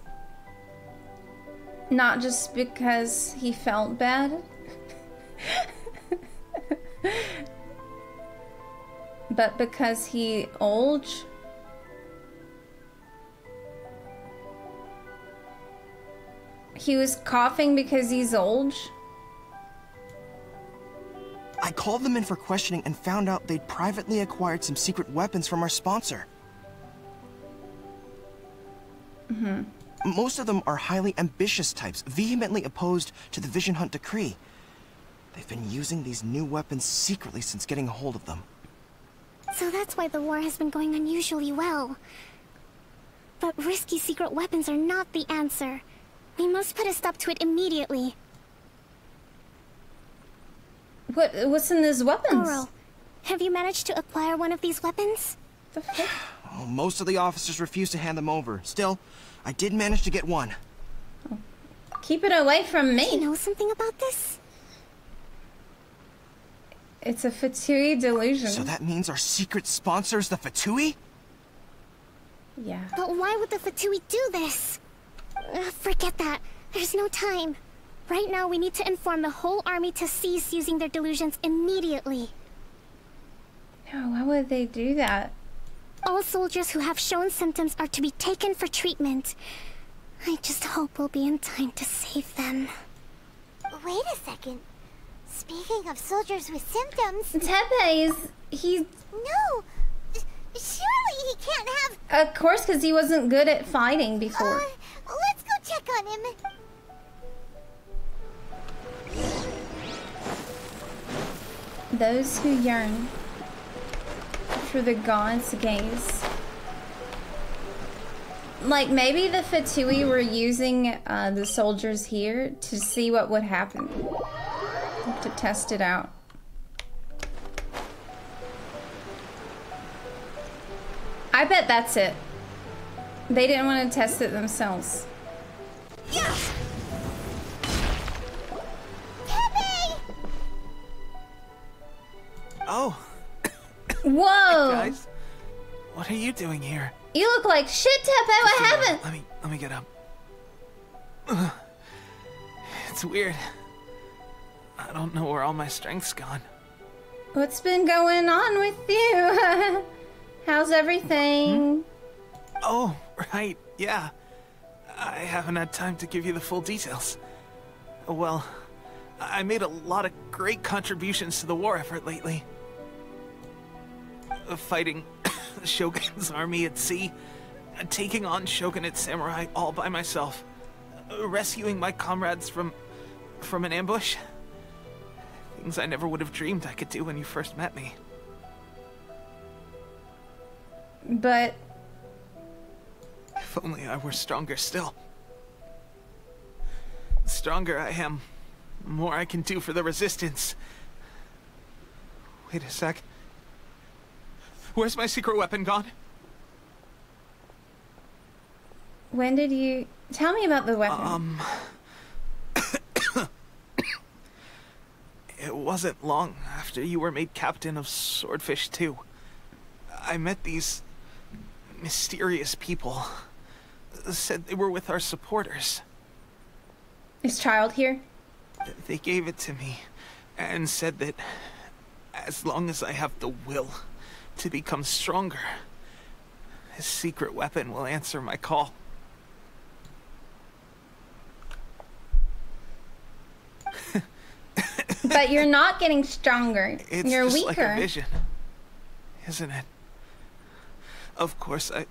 Speaker 1: Not just because he felt bad? but because he old? He was coughing because he's old?
Speaker 12: I called them in for questioning and found out they'd privately acquired some secret weapons from our sponsor.
Speaker 1: Mm-hmm.
Speaker 12: Most of them are highly ambitious types, vehemently opposed to the Vision Hunt decree. They've been using these new weapons secretly since getting a hold of them.
Speaker 20: So that's why the war has been going unusually well. But risky secret weapons are not the answer. We must put a stop to it immediately.
Speaker 1: What? What's in these weapons?
Speaker 20: Goro, have you managed to acquire one of these weapons?
Speaker 1: The fuck?
Speaker 12: Oh, most of the officers refused to hand them over. Still, I did manage to get one.
Speaker 1: Keep it away from me.
Speaker 20: Do you know something about this?
Speaker 1: It's a Fatui delusion.
Speaker 12: So that means our secret sponsor is the Fatui?
Speaker 1: Yeah.
Speaker 20: But why would the Fatui do this? Uh, forget that. There's no time. Right now, we need to inform the whole army to cease using their delusions immediately.
Speaker 1: No, why would they do that?
Speaker 20: All soldiers who have shown symptoms are to be taken for treatment. I just hope we'll be in time to save them.
Speaker 2: Wait a second. Speaking of soldiers with symptoms...
Speaker 1: Teppei is... he's...
Speaker 2: No! Surely he can't have...
Speaker 1: Of course, because he wasn't good at fighting before.
Speaker 2: Uh, let's go check on him.
Speaker 1: Those who yearn for the god's gaze. Like, maybe the Fatui were using uh, the soldiers here to see what would happen. To test it out. I bet that's it. They didn't want to test it themselves.
Speaker 11: Oh.
Speaker 1: Whoa!
Speaker 11: Guys, what are you doing here?
Speaker 1: You look like shit, Teppei. What happened?
Speaker 11: Let me let me get up. Ugh. It's weird. I don't know where all my strength's gone.
Speaker 1: What's been going on with you? How's everything? Mm-hmm.
Speaker 11: Oh, right, yeah. I haven't had time to give you the full details. Well, I made a lot of great contributions to the war effort lately. Fighting Shogun's army at sea, taking on Shogunate samurai all by myself, rescuing my comrades from from an ambush. Things I never would have dreamed I could do when you first met me.
Speaker 1: But
Speaker 11: If only I were stronger still. The stronger I am, the more I can do for the Resistance. Wait a sec. Where's my secret weapon gone?
Speaker 1: when did you tell me about the weapon?
Speaker 11: Um. it wasn't long after you were made captain of Swordfish 2. I met these mysterious people. Said they were with our supporters.
Speaker 1: Is Childe here?
Speaker 11: They gave it to me and said that as long as I have the will to become stronger, his secret weapon will answer my call.
Speaker 1: but you're not getting stronger.
Speaker 11: It's
Speaker 1: you're
Speaker 11: just
Speaker 1: weaker.
Speaker 11: like a vision, isn't it? Of course, I,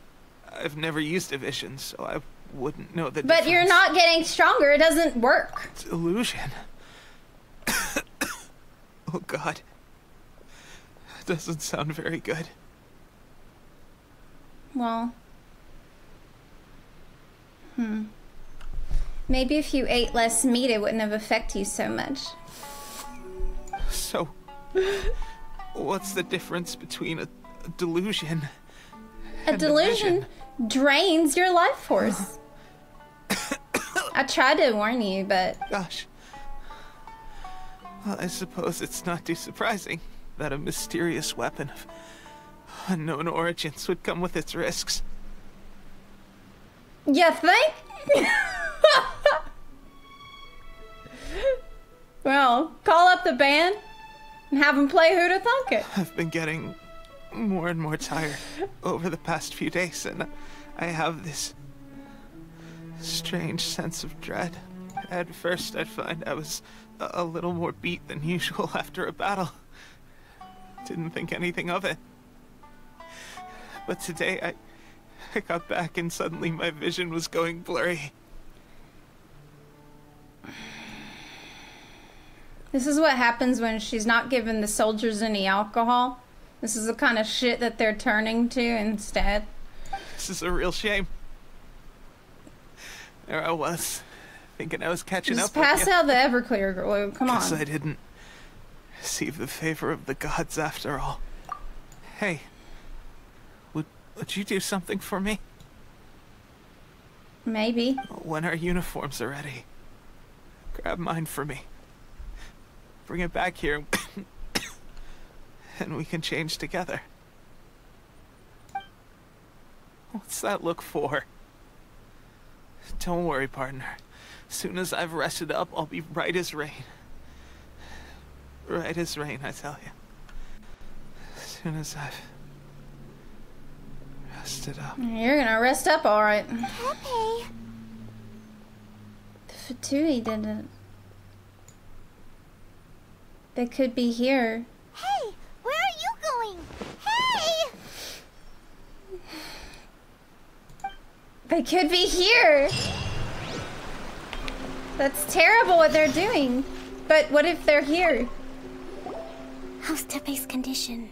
Speaker 11: I've never used a vision, so I wouldn't know the
Speaker 1: but you're not getting stronger. It doesn't work.
Speaker 11: It's illusion. oh God. That doesn't sound very good.
Speaker 1: Well. Hmm. Maybe if you ate less meat, it wouldn't have affected you so much.
Speaker 11: So, what's the difference between a, a delusion?
Speaker 1: A delusion drains your life force. Uh-huh. I tried to warn you, but
Speaker 11: Gosh. Well, I suppose it's not too surprising that a mysterious weapon of unknown origins would come with its risks.
Speaker 1: you think? well, call up the band and have them play Who to Thunk It.
Speaker 11: I've been getting more and more tired over the past few days, and I have this strange sense of dread. At first, I'd find I was a little more beat than usual after a battle. Didn't think anything of it. But today, I, I got back and suddenly my vision was going blurry.
Speaker 1: This is what happens when she's not giving the soldiers any alcohol. This is the kind of shit that they're turning to instead.
Speaker 11: This is a real shame. There I was, thinking I was catching
Speaker 1: Just
Speaker 11: up with
Speaker 1: pass out the Everclear, girl. Come on.
Speaker 11: Guess I didn't receive the favor of the gods after all. Hey, would would you do something for me?
Speaker 1: Maybe.
Speaker 11: When our uniforms are ready, grab mine for me. Bring it back here, and we can change together. What's that look for? Don't worry, partner. Soon as I've rested up, I'll be right as rain. Right as rain, I tell you. Soon as I've rested up.
Speaker 1: You're gonna rest up all right.
Speaker 2: Pepe.
Speaker 1: The Fatui didn't. They could be here.
Speaker 2: Hey, where are you going? Hey!
Speaker 1: They could be here. That's terrible what they're doing. But what if they're here?
Speaker 20: How's Teppei's condition?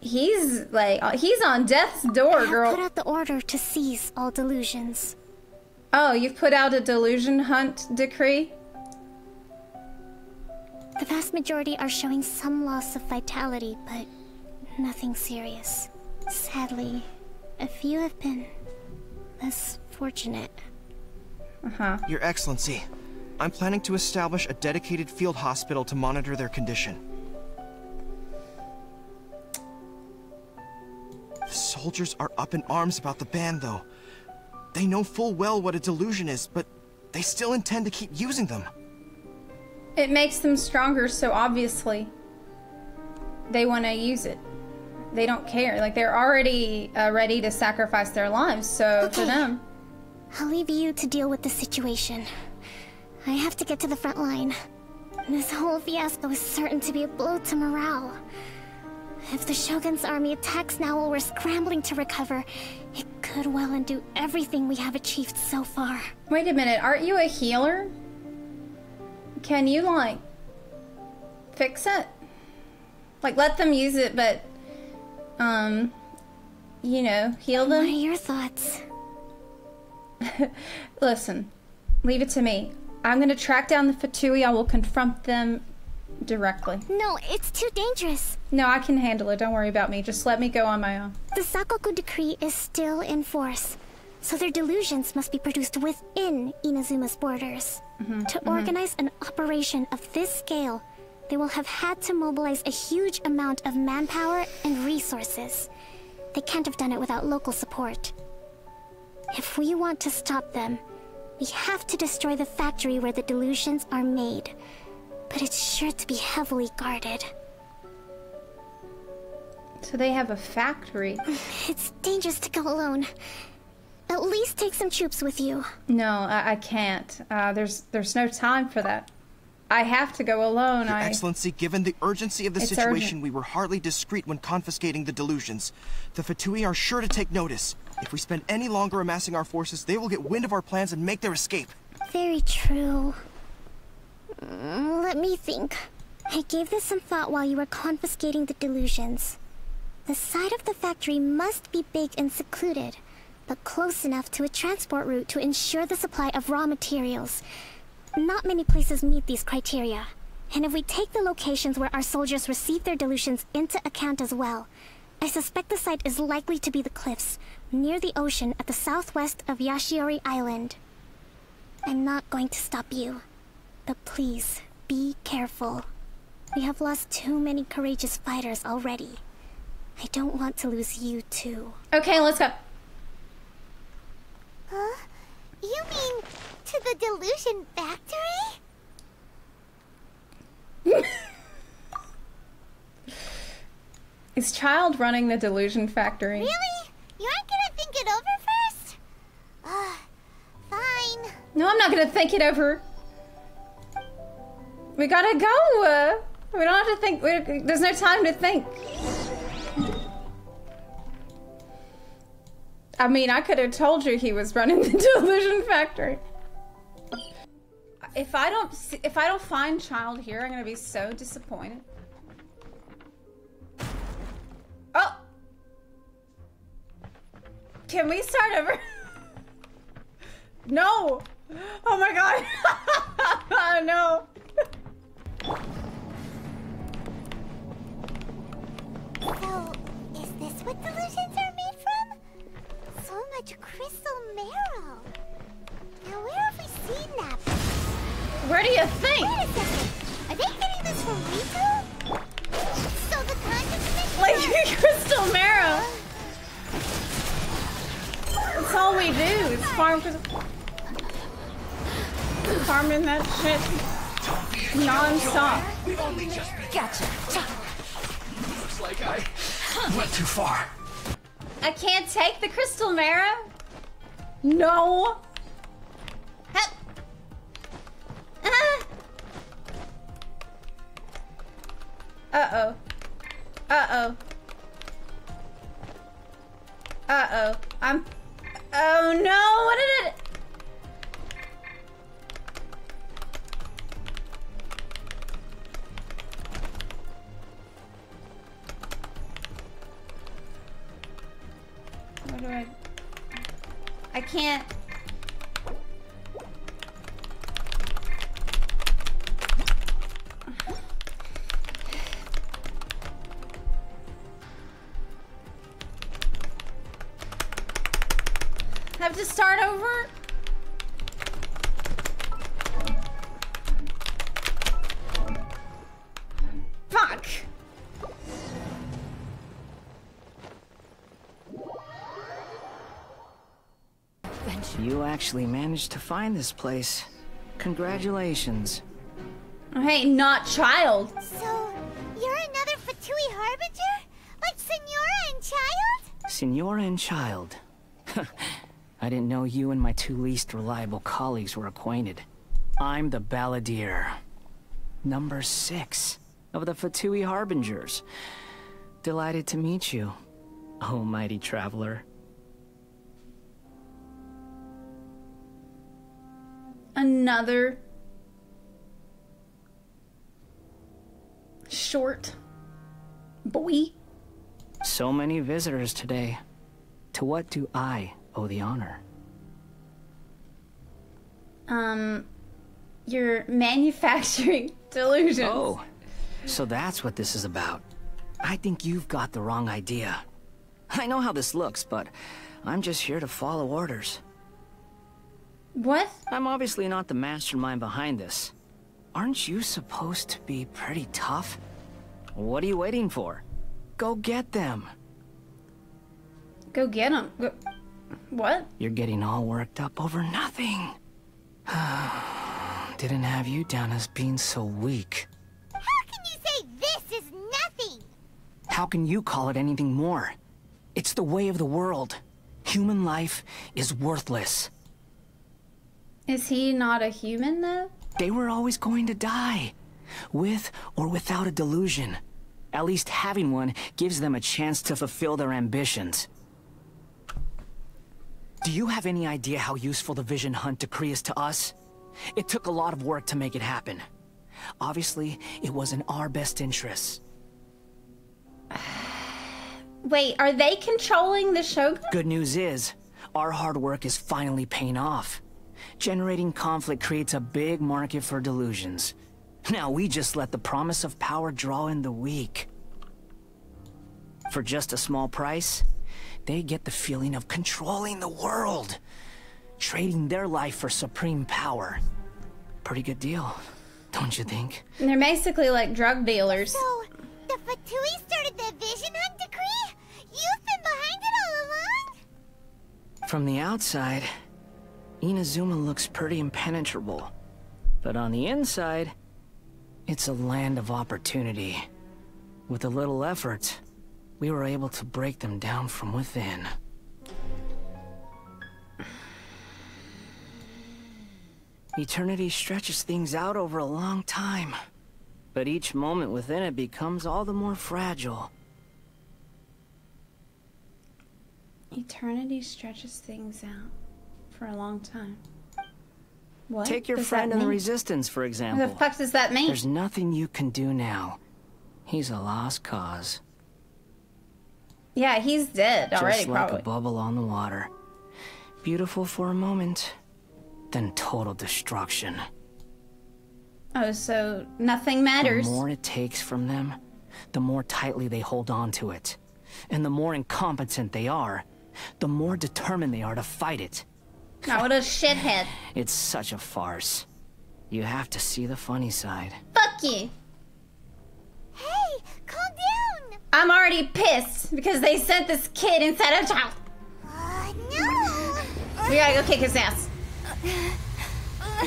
Speaker 1: He's like uh, he's on death's door,
Speaker 20: I
Speaker 1: girl.
Speaker 20: put out the order to seize all delusions.
Speaker 1: Oh, you've put out a delusion hunt decree?
Speaker 20: The vast majority are showing some loss of vitality, but nothing serious. Sadly, a few have been less fortunate.
Speaker 1: Uh-huh.
Speaker 12: Your Excellency, I'm planning to establish a dedicated field hospital to monitor their condition. The soldiers are up in arms about the ban, though. They know full well what a delusion is, but they still intend to keep using them.
Speaker 1: It makes them stronger, so obviously they want to use it. They don't care. Like they're already uh, ready to sacrifice their lives. So for them,
Speaker 20: I'll leave you to deal with the situation. I have to get to the front line. This whole fiasco is certain to be a blow to morale. If the Shogun's army attacks now while we're scrambling to recover, it could well undo everything we have achieved so far.
Speaker 1: wait a minute. Aren't you a healer? Can you like fix it? Like let them use it, but um, you know, heal them.
Speaker 20: What are your thoughts?
Speaker 1: Listen, leave it to me. I'm gonna track down the Fatui. I will confront them directly.
Speaker 20: No, it's too dangerous.
Speaker 1: No, I can handle it. Don't worry about me. Just let me go on my own.
Speaker 20: The Sakoku decree is still in force, so their delusions must be produced within Inazuma's borders. To
Speaker 1: mhm.
Speaker 20: organize an operation of this scale, they will have had to mobilize a huge amount of manpower and resources. They can't have done it without local support. If we want to stop them, we have to destroy the factory where the delusions are made. But it's sure to be heavily guarded.
Speaker 1: So they have a factory.
Speaker 20: It's dangerous to go alone. At least take some troops with you.
Speaker 1: No, I, I can't. Uh, there's there's no time for that. I have to go alone.
Speaker 12: Your
Speaker 1: I
Speaker 12: Excellency, given the urgency of the
Speaker 1: It's
Speaker 12: situation,
Speaker 1: urgent.
Speaker 12: we were hardly discreet when confiscating the delusions. The Fatui are sure to take notice. If we spend any longer amassing our forces, they will get wind of our plans and make their escape.
Speaker 20: Very true. Mm, Let me think. I gave this some thought while you were confiscating the delusions. The side of the factory must be big and secluded, but close enough to a transport route to ensure the supply of raw materials. Not many places meet these criteria. And if we take the locations where our soldiers receive their delusions into account as well, I suspect the site is likely to be the cliffs, near the ocean at the southwest of Yashiori Island. I'm not going to stop you, but please, be careful. We have lost too many courageous fighters already. I don't want to lose you too.
Speaker 1: Okay, let's go.
Speaker 2: Huh? You mean to the delusion factory?
Speaker 1: Is Childe running the delusion factory?
Speaker 2: Really? You aren't gonna think it over first? Uh, fine.
Speaker 1: No, I'm not gonna think it over. We gotta go. Uh, we don't have to think. We, there's no time to think. I mean, I could have told you he was running the delusion factory. If I don't, see, if I don't find Childe here, I'm gonna be so disappointed. Oh, can we start over? no. Oh my god. no.
Speaker 2: So, is this what delusions are made from? So much crystal marrow. Now, where have we seen that?
Speaker 1: Where do you think?
Speaker 2: Wait a second. Are they getting this from Ritou? So the conscious
Speaker 1: Like crystal marrow. That's all we do. Is farm crystal. Farming that shit non-stop.
Speaker 19: We've only just
Speaker 18: Gotcha.
Speaker 19: Looks like I went too far.
Speaker 1: I can't take the crystal marrow. No. Help. Ah. Uh-oh. Uh-oh. Uh-oh. I'm... Oh no, what did it... What do I... I can't... Have to start over?
Speaker 14: Actually managed to find this place. Congratulations.
Speaker 1: Hey, not Childe.
Speaker 2: So, you're another Fatui Harbinger? Like Signora and Childe?
Speaker 14: Signora and Childe. I didn't know you and my two least reliable colleagues were acquainted. I'm the Balladeer. Number six of the Fatui Harbingers. Delighted to meet you, oh mighty traveler.
Speaker 1: Another short boy.
Speaker 14: So many visitors today. To what do I owe the honor?
Speaker 1: Um, you're manufacturing delusions.
Speaker 14: Oh, so that's what this is about. I think you've got the wrong idea. I know how this looks, but I'm just here to follow orders.
Speaker 1: What?
Speaker 14: I'm obviously not the mastermind behind this. Aren't you supposed to be pretty tough? What are you waiting for? Go get them.
Speaker 1: Go get them. Go what?
Speaker 14: You're getting all worked up over nothing. Didn't have you down as being so weak.
Speaker 2: How can you say this is nothing?
Speaker 14: How can you call it anything more? It's the way of the world. Human life is worthless.
Speaker 1: Is he not a human though?
Speaker 14: They were always going to die. With or without a delusion. At least having one gives them a chance to fulfill their ambitions. Do you have any idea how useful the Vision Hunt decree is to us? It took a lot of work to make it happen. Obviously, it was in our best interests.
Speaker 1: Wait, are they controlling the Shogun?
Speaker 14: Good news is, Our hard work is finally paying off. Generating conflict creates a big market for delusions. Now we just let the promise of power draw in the weak. For just a small price, they get the feeling of controlling the world. Trading their life for supreme power. Pretty good deal, don't you think?
Speaker 1: And they're basically like drug dealers.
Speaker 2: So, the Fatui started the Vision Hunt decree? You've been behind it all along?
Speaker 14: From the outside, Inazuma looks pretty impenetrable. But on the inside, it's a land of opportunity. With a little effort, we were able to break them down from within. Eternity stretches things out over a long time. But each moment within it becomes all the more fragile.
Speaker 1: Eternity stretches things out for a long time. What?
Speaker 14: Take your friend in the? Resistance, for example.
Speaker 1: What the fuck does that mean?
Speaker 14: There's nothing you can do now. He's a lost cause.
Speaker 1: Yeah, he's dead already,
Speaker 14: Just like
Speaker 1: probably.
Speaker 14: a bubble on the water. Beautiful for a moment, then total destruction.
Speaker 1: Oh, so nothing matters.
Speaker 14: The more it takes from them, the more tightly they hold on to it. And the more incompetent they are, the more determined they are to fight it.
Speaker 1: Oh, what a shithead.
Speaker 14: It's such a farce. You have to see the funny side.
Speaker 1: Fuck you.
Speaker 2: Hey, calm down!
Speaker 1: I'm already pissed because they sent this kid inside a house.
Speaker 2: Uh, no!
Speaker 1: We gotta go kick his ass. Uh,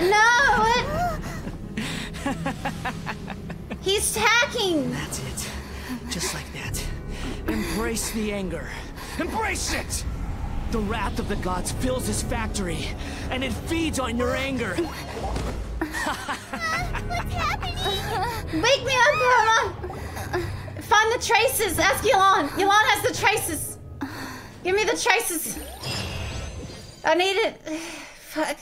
Speaker 1: no! He's hacking.
Speaker 14: That's it. Just like that. Embrace the anger. Embrace it! The wrath of the gods fills this factory, and it feeds on your anger.
Speaker 1: Wake me up, Mama. Find the traces. Ask Yulon. Yulon has the traces. Give me the traces. I need it. Fuck.